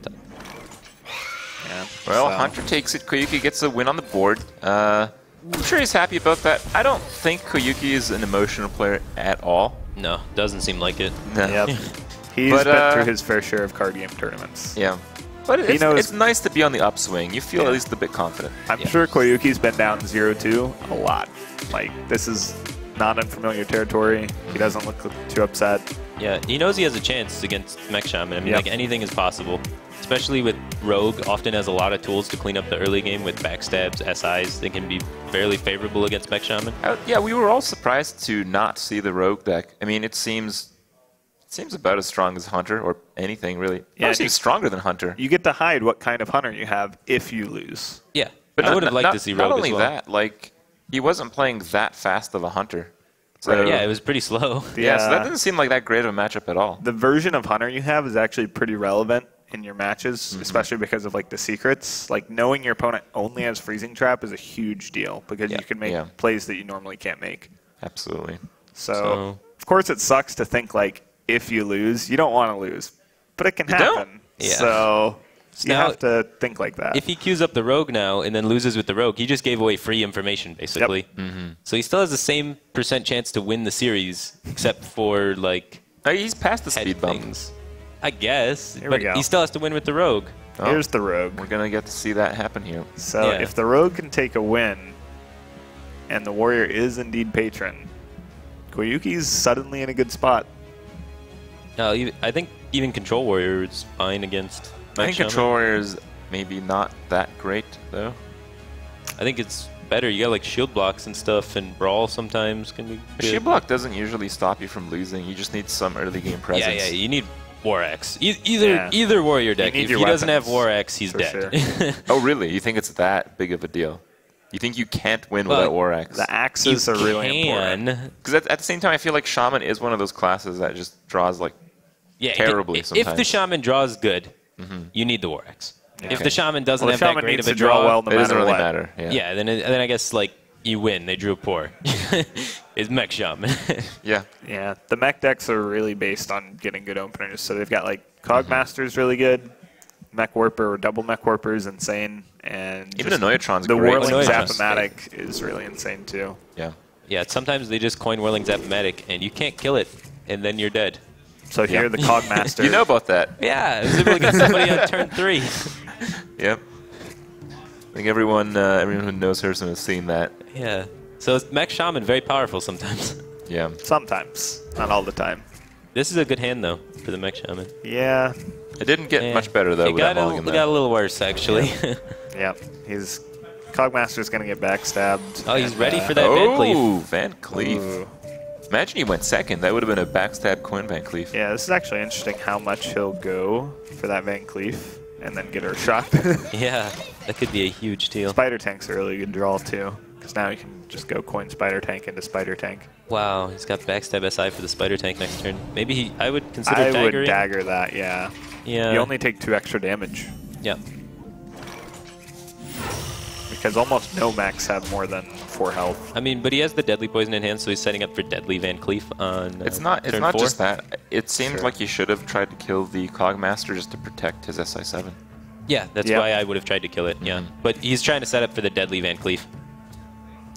Yeah. Well, so- Hunter takes it. Koyuki gets a win on the board. Uh, I'm sure he's happy about that. I don't think Koyuki is an emotional player at all. No, doesn't seem like it. No. Yep. He's But, been uh, through his fair share of card game tournaments. Yeah. But it's, knows- it's nice to be on the upswing. You feel Yeah. at least a bit confident. I'm Yeah. sure Koyuki's been down 0-2 a lot. Like, this is not unfamiliar territory. He doesn't look too upset. Yeah, he knows he has a chance against Mech Shaman. I mean, Yep. like anything is possible. Especially with Rogue, often has a lot of tools to clean up the early game with backstabs, SIs. They can be fairly favorable against Mech Shaman. Uh, yeah, we were all surprised to not see the rogue deck. I mean, it seems it seems about as strong as Hunter or anything really. Yeah, Yeah, it seems stronger than Hunter. You get to hide what kind of hunter you have if you lose. Yeah, But I would have liked not- to see Not only as well. that, like he wasn't playing that fast of a Hunter. So, Right. Yeah, it was pretty slow. yeah, so that Yeah. doesn't seem like that great of a matchup at all. The version of hunter you have is actually pretty relevant in your matches, Mm-hmm. especially because of like the secrets. Like knowing your opponent only has freezing trap is a huge deal because Yeah, you can make yeah. plays that you normally can't make. Absolutely. So, So- of course, it sucks to think like if you lose, you don't want to lose, but it can You happen. Yeah. So you Now, have to think like that. If he queues up the Rogue now and then loses with the Rogue, he just gave away free information, basically. Mm-hmm. So he still has the same percent chance to win the series, except for, like, Uh, he's past the speed bump. things. I guess. Here we but go. he still has to win with the Rogue. Oh, Here's the rogue. we're gonna get to see that happen here. So Yeah. if the rogue can take a win, and the warrior is indeed patron. Koyuki's suddenly in a good spot. No, I think even Control Warrior is fine against. I think Shaman. Control Warrior is maybe not that great, though. I think it's better. You got like shield blocks and stuff, and Brawl sometimes can be. A good. shield block doesn't usually stop you from losing. You just need some early game presence. Yeah, yeah. You need War Axe. E- either Yeah. either warrior deck. need If your he doesn't have weapons, War Axe, he's for dead. Oh, really? You think it's that big of a deal? You think you can't win Well, without War Axe? The axes you are really can. important. Because at, at the same time, I feel like Shaman is one of those classes that just draws like. Yeah, Terribly If the shaman draws good, mm-hmm. you need the War Axe. If the shaman doesn't Well, the have that great needs of a to draw well no it doesn't really what. matter. Yeah. yeah, then it, then I guess like you win. They drew poor. it's mech shaman. Yeah. Yeah, the mech decks are really based on getting good openers. So they've got like Cogmaster's mm-hmm. really good, Mech Warper or Double Mech Warper is insane, and Even just Annoyatron's the great. Whirling Annoyatron's Zap-o-Matic is really insane too. Yeah. yeah, sometimes they just coin whirling Zap-o-Matic, and you can't kill it, and then you're dead. So here Yeah. the Cogmaster. You know about that. Yeah, it's able to get somebody on turn three. Yep. I think everyone, uh, everyone who knows Hearthstone has seen that. Yeah. So it's mech shaman very powerful sometimes. Yeah. sometimes, not all the time. This is a good hand though for the mech shaman. Yeah, It didn't get Yeah. much better though It with got, a, mulligan it got a little worse actually. yeah. He's Cogmaster's gonna get backstabbed. Oh, he's and, ready uh, for that Van Cleef. Oh, Van Cleef. ooh. Imagine he went second. That would have been a backstab coin Van Cleef. Yeah, this is actually interesting how much he'll go for that Van Cleef and then get her shot. yeah, that could be a huge deal. Spider Tank's a really good draw too, because now you can just go coin Spider Tank into Spider Tank. Wow, he's got backstab SI for the spider tank next turn. Maybe he. I would consider I would dagger that, yeah. Yeah. You only take two extra damage Yeah. Because almost no mechs have more than four health. I mean, but he has the deadly poison in hand, so he's setting up for deadly Van Cleef on. Uh, It's not. It's turn not four. just that. It seems Sure. like you should have tried to kill the Cogmaster just to protect his SI7. Yeah, that's Yeah. why I would have tried to kill it. Yeah, but he's trying to set up for the deadly Van Cleef.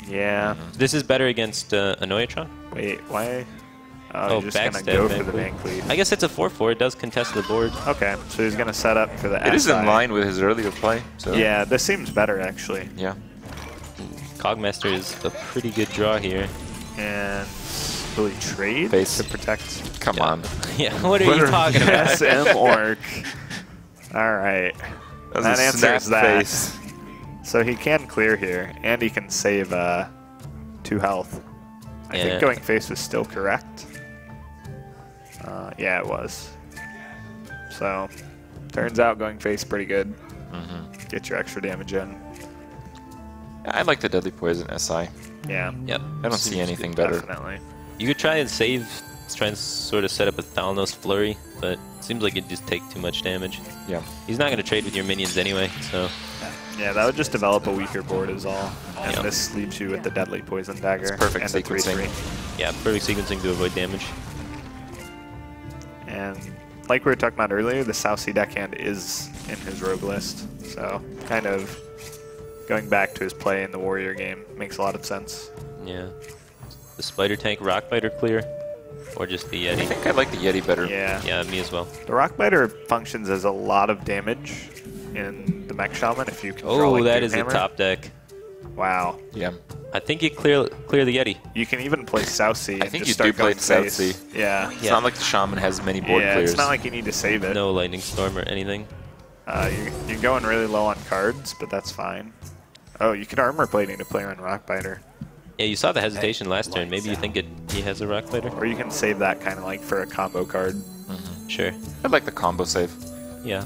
Yeah. This is better against uh, Annoyatron. Wait, why? Oh, Oh, you're just gonna go for the Cleef. Van Cleef. I guess it's a 4-4. It does contest the board. Okay, so he's gonna set up for the. It is in line with his earlier play. So Yeah, this seems better actually. Yeah. Cogmaster is a pretty good draw here. And will he trade Face. to protect Come Yeah. on. Yeah, what are you talking about? SM Orc? All right. That, That answers that. face. So he can clear here, and he can save uh, two health. I Yeah. think going face was still correct. Uh, yeah, it was. So, turns out going face pretty good. Mm-hmm. Get your extra damage in. I like the deadly poison SI. Yeah, Yep. I don't see anything better. definitely. You could try and save, try and sort of set up a Thalnos Flurry, but it seems like it'd just take too much damage. Yeah. He's not going to trade with your minions anyway, so Yeah, that would just develop a weaker board is all. And Yeah. this leaves you with the deadly poison dagger. It's perfect and the sequencing. 3-3. yeah, perfect sequencing to avoid damage. And like we were talking about earlier, the South Sea deckhand is in his rogue list. So kind of going back to his play in the Warrior game makes a lot of sense. Yeah. The Spider Tank Rock Biter clear, or just the Yeti? I think I like the Yeti better. Yeah. Yeah, me as well. The Rockbiter functions as a lot of damage in the Mech Shaman if you can draw Oh, like that is a top deck. Wow. Yeah. I think you clear clear the Yeti. You can even play South Sea and think just you do start play going South. Sea. Yeah. It's Yeah. not like the Shaman has many board yeah, clears. it's not like you need to save it. No Lightning Storm or anything. Uh, you're, you're going really low on cards, but that's fine. Oh, you can armor plating to play on Rockbiter. Yeah, you saw the hesitation last turn. Maybe you think it he has a Rock Biter? Or you can save that kind of like for a combo card. Sure. I like the combo save. Yeah.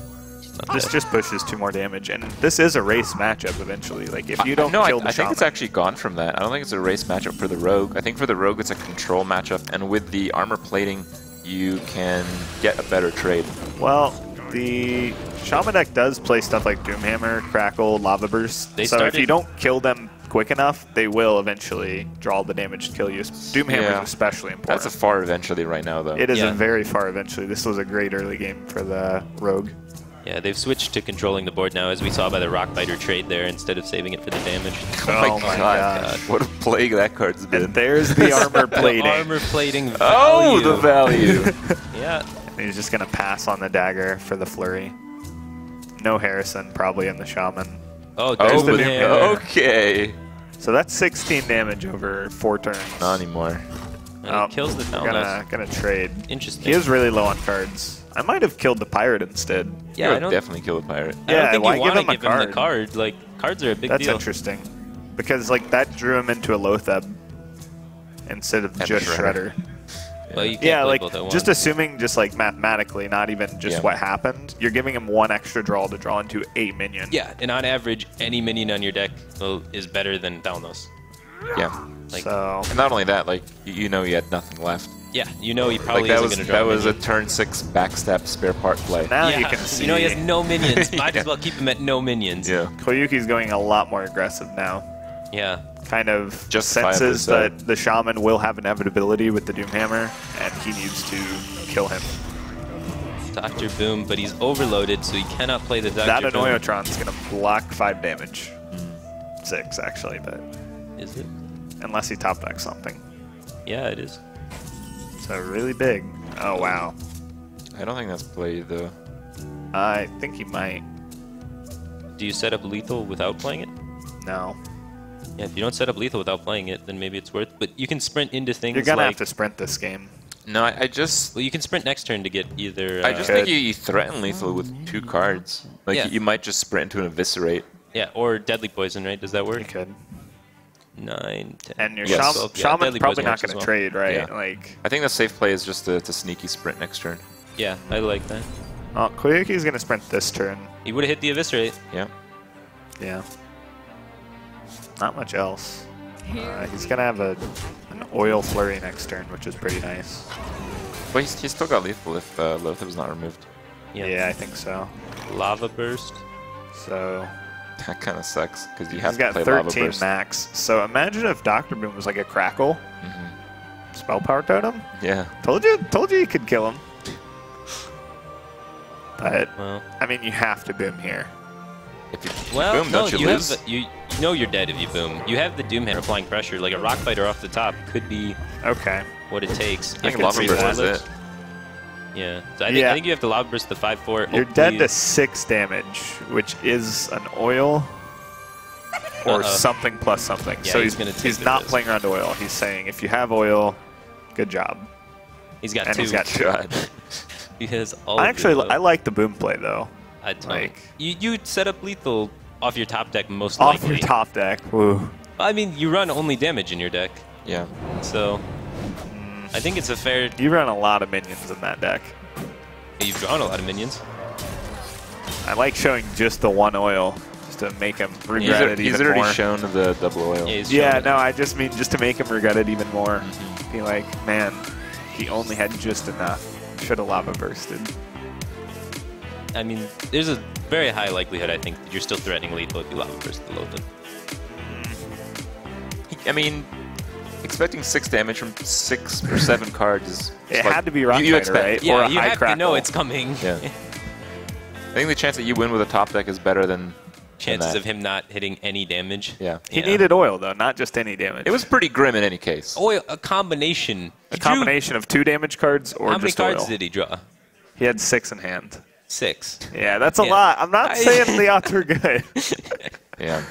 Not This just pushes two more damage, and this is a race matchup eventually. Like if you don't no, I, kill the I think it's actually gone from that. I don't think it's a race matchup for the rogue. I think for the rogue it's a control matchup, and with the armor plating, you can get a better trade. well, the shaman deck does play stuff like Doomhammer, Crackle, Lava Burst. They so if you don't kill them quick enough, they will eventually draw the damage to kill you. Doomhammer Yeah. is especially important. That's a far eventually right now, though. it is Yeah. a very far eventually. This was a great early game for the rogue. Yeah, they've switched to controlling the board now, as we saw by the Rock Biter trade there, instead of saving it for the damage. Oh my oh gosh. What a plague that card's been. And there's the armor plating. The armor plating value. oh, the value. Yeah. And he's just gonna pass on the dagger for the flurry. No Harrison, probably in the shaman. Oh, oh, there's the the new- hand. okay. So that's 16 damage over four turns. Not anymore. And Oh, it kills the we're gonna, gonna trade. Interesting. He is really low on cards. I might have killed the pirate instead. yeah, I I would don't, definitely kill the pirate. I Yeah, don't think why you give want to him a give him the card? card. Like, cards are a big That's deal. interesting. Because like that drew him into a Lotheb instead of And just Shredder. Shredder. Well, you can't Yeah, like just assuming just like mathematically, not even just Yeah. what happened, you're giving him one extra draw to draw into a minion. Yeah, and on average, any minion on your deck will, is better than Thalnos. Yeah. Like, So And not only that, like you, you know, you had nothing left. Yeah, you know he probably Like that isn't was going to draw that was a turn six backstab spare part play. now yeah, you can see You know he has no minions. Might Yeah. as well keep him at no minions. Yeah. Koyuki's going a lot more aggressive now. Yeah. Kind of Justifiably senses uh, that the shaman will have inevitability with the Doomhammer, and he needs to kill him. Dr. Boom, but he's overloaded, so he cannot play the Dr. that Boom. Annoy-o-Tron's gonna block five damage. Six actually, but Is it? unless he top decks something. Yeah, it is. So really big. Oh wow. I don't think that's played though. I think he might. Do you set up lethal without playing it? No. Yeah, if you don't set up lethal without playing it, then maybe it's worth. But you can sprint into things You're gonna like. have to sprint this game. No, I, I just Well, you can sprint next turn to get either. I uh, just Good. think you, you threaten lethal with two cards. Like Yeah. you might just sprint into an eviscerate. yeah, or deadly poison, right? Does that work? You work? could. Nine, ten. And your Yes. shaman, twelve. Yeah, shaman's deadly probably not gonna well. trade, right? Yeah. Like, I think the safe play is just to, to sneaky sprint next turn. Yeah, I like that. oh, Koyuki's gonna sprint this turn. He would have hit the eviscerate. Yeah. Yeah. Not much else. Uh, he's gonna have a an oil flurry next turn, which is pretty nice. But he's, he's still got lethal if uh, Loatheb's not removed. Yeah. Yeah, I think so. Lava burst. So That kind of sucks because you have he's to got play Lava 13 Burst. max. So imagine if Doctor Boom was like a crackle Mhm. spell power totem. Yeah. Told you, told you you could kill him. But Well, I mean, you have to boom here. If you well, boom, no, don't you, you lose? have the, you, you know you're dead if you boom. You have the doom hand applying pressure, like a Rockbiter off the top could be Okay. what it takes. I think can Lava see Burst that. is it. Yeah. So I think, Yeah. I think you have to lava burst the five four. You're dead to six damage, which is an oil or Uh-oh. something plus something. Yeah, so he's he's, gonna he's not risk. playing around oil. He's saying if you have oil, good job. He's got And two. he's got two. He has all. I actually the- I like the boom play though. I don't. like- you you set up lethal off your top deck most Off likely. Off your top deck. Woo. I mean, you run only damage in your deck, Yeah. so I think it's a fair. You run a lot of minions in that deck. You've drawn a lot of minions. I like showing just the one oil just to make him regret al- it he's even more. He's already more. shown the double oil. Yeah, he's Yeah, shown it. no, I just mean just to make him regret it even more. Mm-hmm. Be like, man, he only had just enough. Should have lava bursted. I mean, there's a very high likelihood I think that you're still threatening lethal if you lava burst the Loatheb. Mm. I mean, expecting six damage from six or seven cards is. It is like- had to be Rock you, you Fighter, expect. right? Yeah, or a you high have crackle. to know it's coming. Yeah. I think the chance that you win with a top deck is better than than Chances that. of him not hitting any damage. Yeah. He Yeah. needed oil though, not just any damage. It was pretty grim in any case. Oil, a combination. a He drew- combination of two damage cards or just. oil. How many cards did he draw? He had six in hand. Six. Yeah, that's a Yeah. lot. I'm not I- saying the odds were good. Yeah.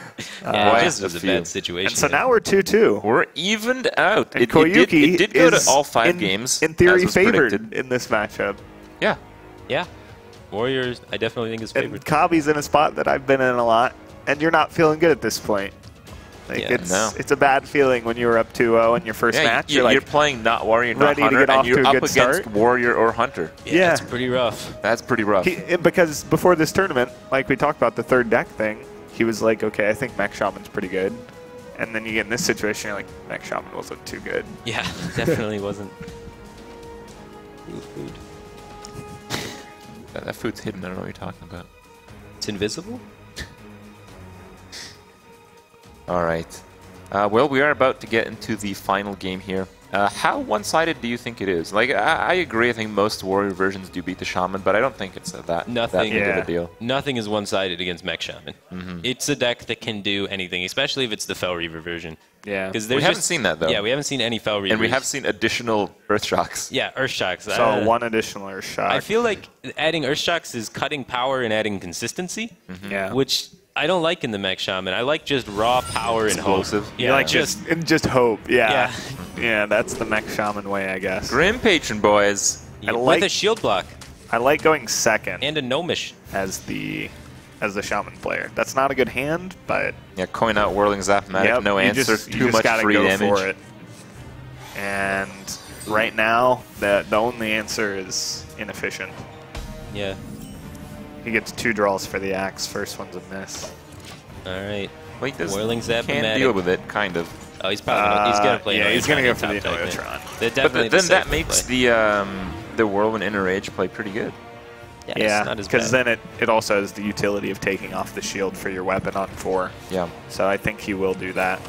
Uh, yeah, Boy, it just a was a few. bad situation. and so now we're two two. We're evened out. And It, it Koyuki did, it did go is to all five in, games. in theory favored predicted. in this matchup. Yeah. yeah, Warriors. I definitely think is favored. And favored. Kabi's in a spot that I've been in a lot, and you're not feeling good at this point. Like Yeah. it's No. it's a bad feeling when you were up 2-0 in your first Yeah, match. you, You're are playing not warrior, not ready to get off and you're to a up good against start. warrior or hunter. yeah, it's yeah. pretty rough. That's pretty rough. he, because before this tournament, like we talked about the third deck thing, he was like, okay, I think Mech Shaman's pretty good. And then you get in this situation, you're like, Mech Shaman wasn't too good. Yeah, definitely wasn't. Ooh, food. that, that food's hidden. I don't know what you're talking about. It's invisible. All right. Uh, well, we are about to get into the final game here. Uh, how one-sided do you think it is? Like, I, I agree. I think most warrior versions do beat the shaman, but I don't think it's that that Nothing. big of Yeah. a deal. Nothing is one-sided against Mech Shaman. Mm-hmm. It's a deck that can do anything, especially if it's the Fel Reaver version. Yeah. Because We haven't seen that, though. Yeah, we haven't seen any Fel Reavers. And we have seen additional earth shocks. Yeah, Earth Shocks. So Uh, one additional or shot. I feel like adding Earth Shocks is cutting power and adding consistency, yeah. which I don't like in the mech shaman. I like just raw power and hope. Explosive. Yeah, You like just just and just hope. Yeah. Yeah. Yeah, that's the mech shaman way, I guess. Grim Patron, boys. I with like- a shield block I like going second and a gnomish. as the as the shaman player. That's not a good hand, but Yeah, coin out Whirling Zapmatic, yep, no you answer, just, you too just much gotta free go damage. for it. And right now, the the only answer is inefficient. Yeah. He gets two draws for the axe. First one's a miss. All right. Wait, he does, Whirling can't Zap-O-Matic. deal with it, kind of. Oh, he's probably gonna, he's gonna Uh, play. yeah, he's gonna Oiltron go in for the top deck, Oiltron. They're But the, the then that makes play. the um, the Whirlwind Inner Rage play pretty good. yeah, Yeah, it's not as because bad. then it, it also has the utility of taking off the shield for your weapon on four. Yeah. So I think he will do that.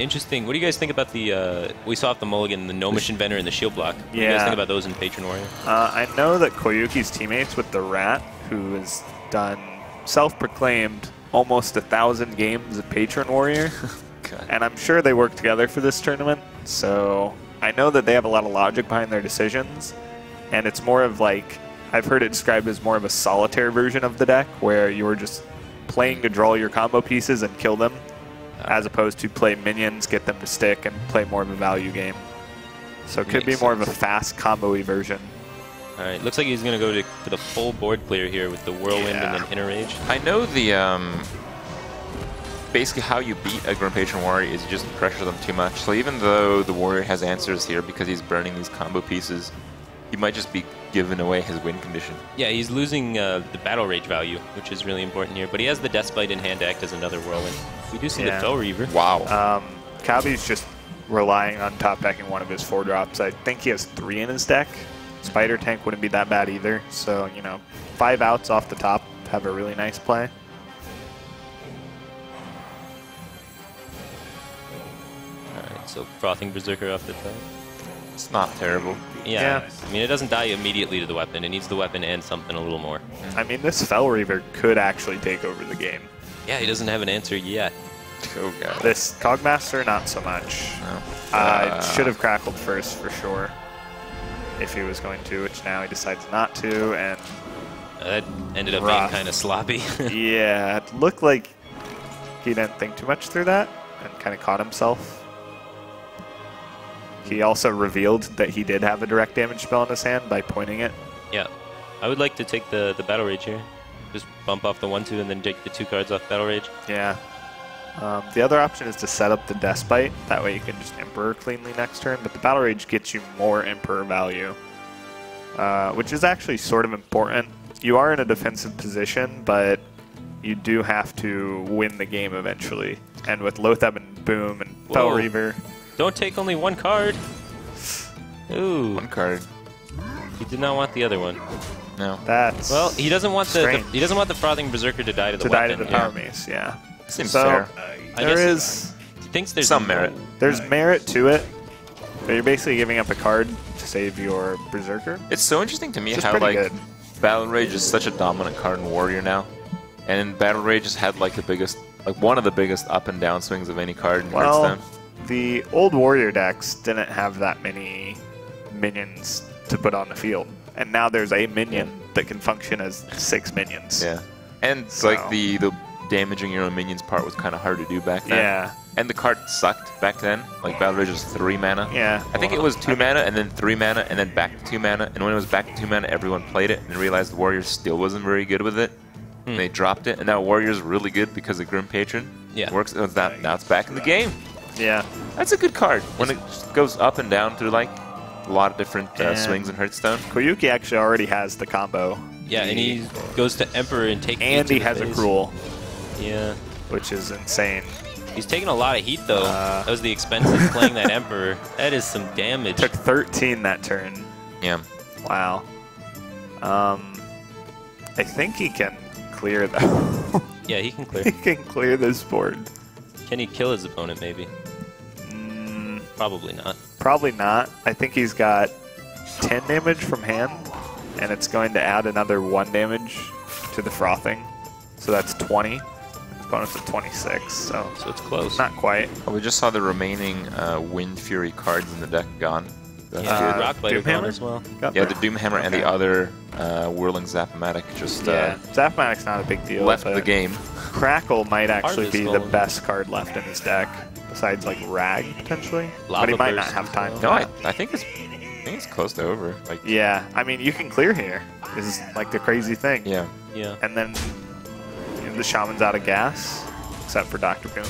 Interesting. What do you guys think about the? Uh, we saw off the mulligan, the Gnomish Inventor, and the Shield Block. What do you guys Yeah. think about those in Patron Warrior? Uh, I know that Koyuki's teammates with the Rat, who has done self-proclaimed almost a thousand games of Patron Warrior, and I'm sure they work together for this tournament. So I know that they have a lot of logic behind their decisions, and it's more of like I've heard it described as more of a solitaire version of the deck, where you're just playing to draw your combo pieces and kill them, as opposed to play minions, get them to stick, and play more of a value game. So it could Makes be more of a fast combo-y version. All right. Looks like he's gonna go to, to the full board clear here with the Whirlwind Yeah. and then Inner Rage. I know the um, basically how you beat a Grim Patron Warrior is you just pressure them too much. So even though the Warrior has answers here because he's burning these combo pieces, he might just be giving away his win condition. Yeah, he's losing uh, the Battle Rage value, which is really important here. But he has the Death's Bite in hand to act as another Whirlwind. We do see Yeah. the Fel Reaver. Wow. Um, Kabi's just relying on top decking one of his four drops. I think he has three in his deck. Spider Tank wouldn't be that bad either. So, you know, five outs off the top have a really nice play. All right, so Frothing Berserker off the top. it's not terrible. Yeah. Yeah. I mean, it doesn't die immediately to the weapon. It needs the weapon and something a little more. I mean, this Fel Reaver could actually take over the game. Yeah, he doesn't have an answer yet. Oh god. This Cogmaster, not so much. No. Uh, Uh, should have crackled first for sure. If he was going to, which now he decides not to, and that ended up Rough. being kind of sloppy. Yeah, it looked like he didn't think too much through that and kind of caught himself. He also revealed that he did have a direct damage spell in his hand by pointing it. yeah. I would like to take the, the Battle Rage here. Just bump off the 1-2 and then take the two cards off Battle Rage. Yeah. Um, the other option is to set up the Death's Bite. That way you can just Emperor cleanly next turn, but the Battle Rage gets you more Emperor value, uh, which is actually sort of important. You are in a defensive position, but you do have to win the game eventually. And with Loatheb and Boom and Fel Reaver, Don't take only one card. Ooh, One card. he did not want the other one. No. That's Well, he doesn't want the, the he doesn't want the frothing berserker to die to the to die weapon. to the yeah. Power Mace. Yeah. Seems so fair. I there guess- is He thinks there's Some merit. there's merit to it, but you're basically giving up a card to save your Berserker. It's so interesting to me how like good. Battle Rage is such a dominant card in Warrior now, and Battle Rage has had like the biggest, like one of the biggest up and down swings of any card in Well, Hearthstone. the old warrior decks didn't have that many minions to put on the field, and now there's a minion that can function as six minions. Yeah, and So- like the the damaging your own minions part was kind of hard to do back then. Yeah. And the card sucked back then. Like Battle Rage was three mana. Yeah. I think it was two mana and then three mana and then back to two mana. And when it was back to two mana, everyone played it and realized the Warriors still wasn't very good with it. And they dropped it. And now Warriors really good because of Grim Patron. Yeah. Works. Uh, it's not, now it's back in the game. Yeah. That's a good card. When it goes up and down through like a lot of different uh, And- swings in Hearthstone. Koyuki actually already has the combo. Yeah, and he goes to Emperor and takes And he has a cruel, Yeah. which is insane. He's taking a lot of heat though. Uh, that was the expense of playing that Emperor. That is some damage. Took 13 that turn. Yeah. Wow. Um, I think he can clear though. Yeah, he can clear. he can clear this board. Can he kill his opponent maybe? Mm, Probably not. Probably not. I think he's got 10 damage from hand, and it's going to add another 1 damage to the frothing. So that's 20. His bonus is 26, so So it's close. not quite. Oh, we just saw the remaining uh, Wind Fury cards in the deck gone. That's Yeah, good. Rock Biter Doomhammer? as well. Got Yeah, that. the Doomhammer and the other uh, Whirling Zap-O-Matic just uh, Yeah, Zapmatic's not a big deal. left but the game. Crackle might actually be the best card left in his deck, besides like Rag potentially. but Lava he might not have time. for No, I, that. I think it's I think it's close to over. Like Yeah, I mean you can clear here. This is like the crazy thing. yeah. Yeah. And then you know, the shaman's out of gas, except for Doctor Boom.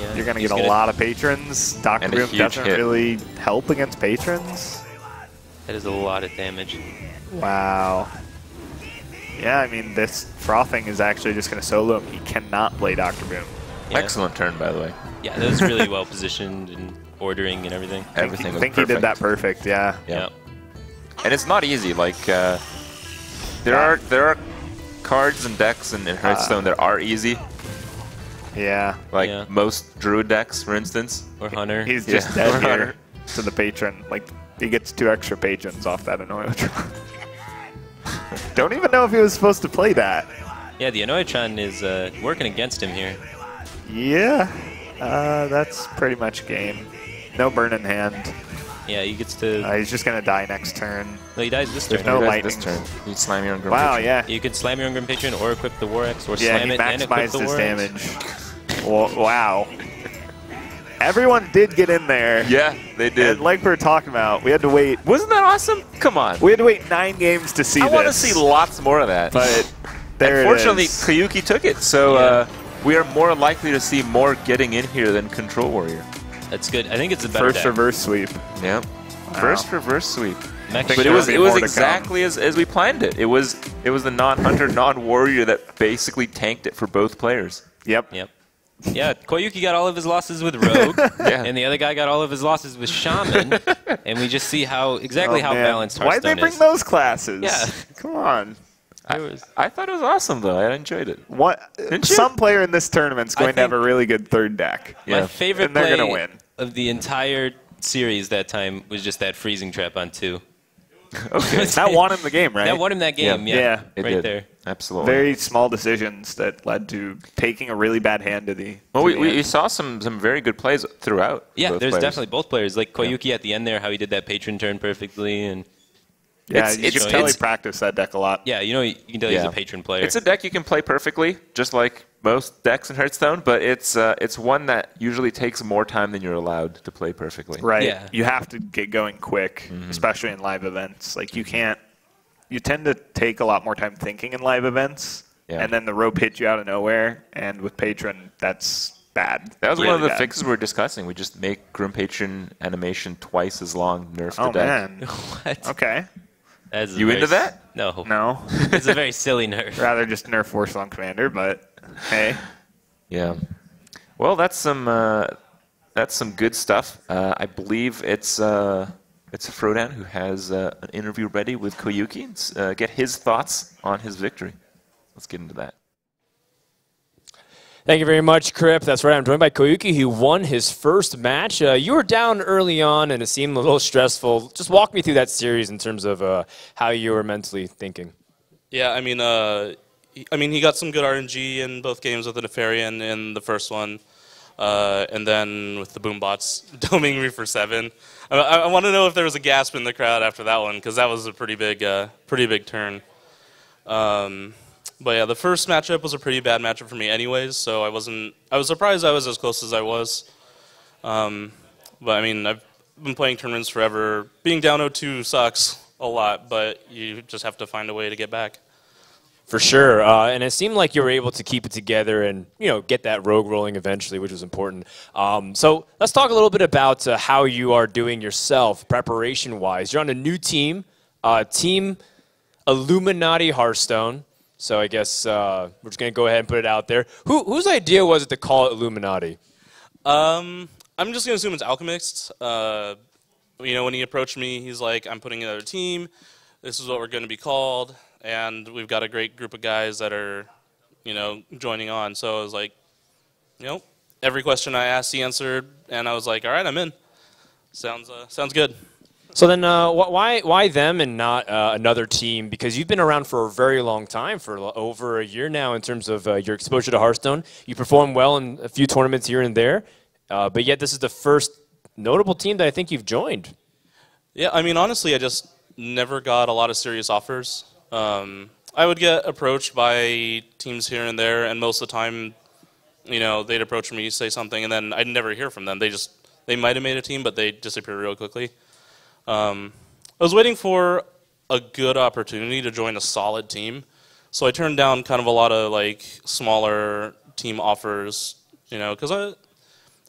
yeah. You're gonna get a lot of patrons. Doctor And Boom doesn't hit. really help against patrons. That is a lot of damage. Wow. Yeah, I mean this frothing is actually just gonna solo him. He cannot play Doctor Boom. Yeah. Excellent turn, by the way. Yeah, that was really well positioned and ordering and everything. Everything I was think he did that perfect. perfect. Yeah. Yeah. And it's not easy. Like uh, there are there are cards and decks in, in Hearthstone that are easy. Yeah. Like Yeah. most Druid decks, for instance. Or Hunter. He's Yeah. just dead here to the patron. Like he gets two extra patrons off that Annoyotron. Don't even know if he was supposed to play that. yeah, the Annoy-o-Tron is uh, working against him here. Yeah. Uh, that's pretty much game. No burn in hand. Yeah, he gets to. Uh, he's just gonna die next turn. well, he dies this there's turn. no You lightning. this turn. You slam your own Grim Wow. Patron. Yeah. You could slam your own Grim Patron or equip the War Axe or Yeah. slam it and equip the his War Axe. damage. Wa- wow. Everyone did get in there. Yeah, they did. And like we were talking about, we had to wait. Wasn't that awesome? Come on. We had to wait nine games to see I want to see lots more of that. But there Unfortunately, it is. Koyuki took it, so Yeah. uh, we are more likely to see more getting in here than Control Warrior. That's good. I think it's a better First deck. reverse sweep. Yeah. First reverse sweep. Mech Think But it was it was exactly as, as we planned it. It was it was the non-hunter, non-warrior that basically tanked it for both players. Yep. Yep. Yeah, Koyuki got all of his losses with Rogue, Yeah. and the other guy got all of his losses with Shaman, and we just see how exactly Oh, how man. balanced Why'd they bring is. those classes? Yeah. Come on. There was- I thought it was awesome though. I enjoyed it. What? Didn't you? Some player in this tournament's I going to have a really good third deck. Yeah. My favorite And they're play gonna win. of the entire series that time was just that freezing trap on two. Okay. That won him the game, right? That won him that game. Yeah. Yeah, Yeah. It right did. there. Absolutely. Very small decisions that led to taking a really bad hand to the. well, to we, the we, end. we saw some some very good plays throughout. Yeah, both there's players. definitely both players like Koyuki at the end there, how he did that patron turn perfectly, and yeah, it's- you it's- can tell he practiced that deck a lot. yeah, you know, you can tell he's a patron player. It's a deck you can play perfectly, just like most decks in Hearthstone, but it's uh, it's one that usually takes more time than you're allowed to play perfectly. Right. Yeah. You have to get going quick, Mm-hmm. especially in live events. Like you can't. You tend to take a lot more time thinking in live events, Yeah. and then the rope hits you out of nowhere. And with patron, that's bad. That was Really one of the bad. fixes we were discussing. We just make Grim Patron animation twice as long, nerf Oh the deck. man. what? Okay. That's You into s- that? No, No. it's a very silly nerf. Rather just nerf Warsong Commander, but hey. Yeah. Well, that's some uh, that's some good stuff. Uh, I believe it's uh, it's Frodan who has uh, an interview ready with Koyuki and uh, get his thoughts on his victory. Let's get into that. Thank you very much, Krip. That's right. I'm joined by Koyuki, who won his first match. Uh, you were down early on, and it seemed a little stressful. Just walk me through that series in terms of uh, how you were mentally thinking. Yeah, I mean, uh, he- I mean, he got some good RNG in both games with the Nefarian in the first one, uh, and then with the Boombots doming seven. I, I, I want to know if there was a gasp in the crowd after that one because that was a pretty big, uh, pretty big turn. Um, but yeah, the first matchup was a pretty bad matchup for me, anyways. So I wasn't. I was surprised I was as close as I was. Um, but I mean, I've been playing tournaments forever. Being down 0-2 sucks a lot, but you just have to find a way to get back. For sure. Uh, and it seemed like you were able to keep it together and, you know, get that rogue rolling eventually, which was important. Um, so let's talk a little bit about uh, how you are doing yourself preparation-wise. You're on a new team, uh, Team Illuminati Hearthstone. So I guess uh, we're just going to go ahead and put it out there. Who, whose idea was it to call it Illuminati? Um, I'm just gonna assume it's Alchemist. Uh, you know, when he approached me, he's like, "I'm putting another team. This is what we're gonna be called, and we've got a great group of guys that are, you know, joining on." So I was like, you know, every question I asked, he answered, and I was like, "All right, I'm in." Sounds uh, sounds good. So then, uh, wh- why why them and not uh, another team? Because you've been around for a very long time, for over a year now, in terms of uh, your exposure to Hearthstone. You perform well in a few tournaments here and there, uh, but yet this is the first notable team that I think you've joined. Yeah, I mean, honestly, I just never got a lot of serious offers. Um, I would get approached by teams here and there, and most of the time, you know, they'd approach me, say something, and then I'd never hear from them. They just they might have made a team, but they disappear real quickly. Um, I was waiting for a good opportunity to join a solid team, so I turned down kind of a lot of like smaller team offers, you know, because I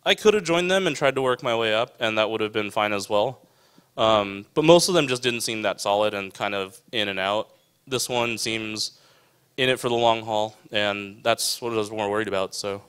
I could have joined them and tried to work my way up, and that would have been fine as well. Um, but most of them just didn't seem that solid and kind of in and out. This one seems in it for the long haul, and that's what I was more worried about. So.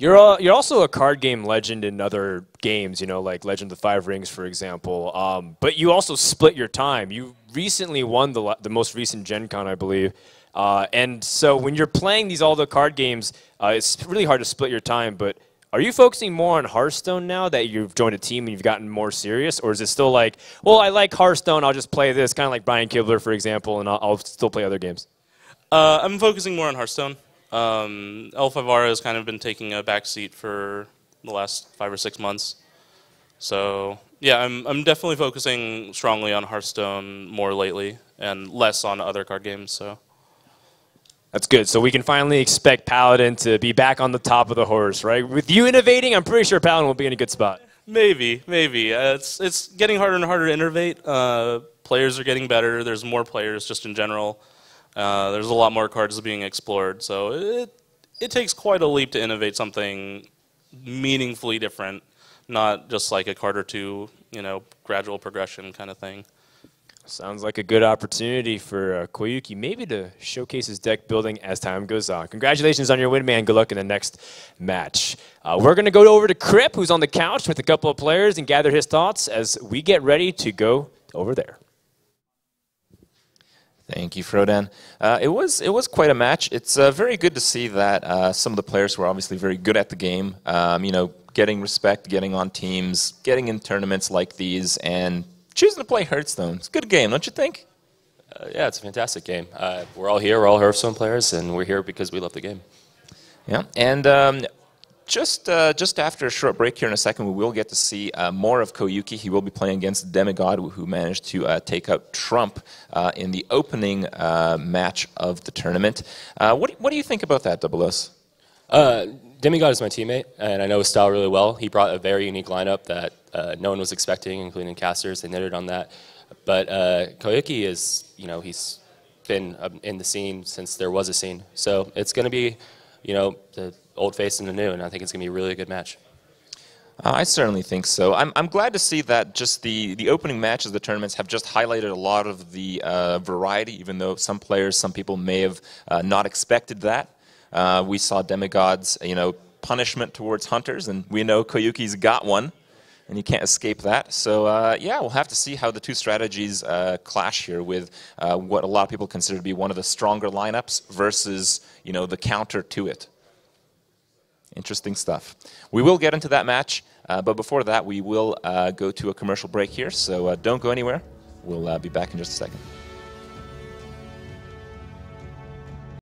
You're a, you're also a card game legend in other games, you know, like Legend of the Five Rings, for example. Um, but you also split your time. You recently won the the most recent Gen Con, I believe. Uh, and so when you're playing these all the card games, uh, it's really hard to split your time. But are you focusing more on Hearthstone now that you've joined a team and you've gotten more serious, or is it still like, well, I like Hearthstone, I'll just play this, kind of like Brian Kibler, for example, and I'll, I'll still play other games? Uh, I'm focusing more on Hearthstone. Um, L5R has kind of been taking a backseat for the last five or six months. So yeah, I'm I'm definitely focusing strongly on Hearthstone more lately and less on other card games. So. That's good. So we can finally expect Paladin to be back on the top of the horse, right? With you innovating, I'm pretty sure Paladin will be in a good spot. Maybe, maybe. Uh, it's it's getting harder and harder to innovate. Uh, players are getting better. There's more players just in general. Uh, there's a lot more cards being explored, so it it takes quite a leap to innovate something meaningfully different, not just like a card or two, you know, gradual progression kind of thing. Sounds like a good opportunity for uh, Koyuki maybe to showcase his deck building as time goes on. Congratulations on your win, man. Good luck in the next match. Uh, we're going to go over to Crip, who's on the couch with a couple of players, and gather his thoughts as we get ready to go over there. Thank you, Frodan. Uh, it was it was quite a match. It's uh, very good to see that uh, some of the players were obviously very good at the game, um, you know, getting respect, getting on teams, getting in tournaments like these, and choosing to play Hearthstone. It's a good game, don't you think? Uh, yeah, it's a fantastic game. Uh, we're all here, we're all Hearthstone players, and we're here because we love the game. Yeah, and um, just uh, just after a short break here in a second, we will get to see uh, more of Koyuki. He will be playing against Demigod, who managed to uh, take out Trump uh, in the opening uh, match of the tournament. Uh, what, do, what do you think about that, Double S? Demigod is my teammate, and I know his style really well. He brought a very unique lineup that no one was expecting, including casters. They knitted on that. But Koyuki is, you know, he's been um, in the scene since there was a scene. So it's going to be, you know, the old face and the new, and I think it's going to be a really good match. Uh, I certainly think so. I'm, I'm glad to see that just the, the opening matches of the tournaments have just highlighted a lot of the uh, variety, even though some players, some people may have uh, not expected that. Uh, we saw Demigod's, you know, punishment towards hunters, and we know Koyuki's got one, and you can't escape that. So, uh, yeah, we'll have to see how the two strategies uh, clash here with what a lot of people consider to be one of the stronger lineups versus, you know, the counter to it. Interesting stuff. We will get into that match, uh, but before that, we will uh, go to a commercial break here, so uh, don't go anywhere. We'll uh, be back in just a second.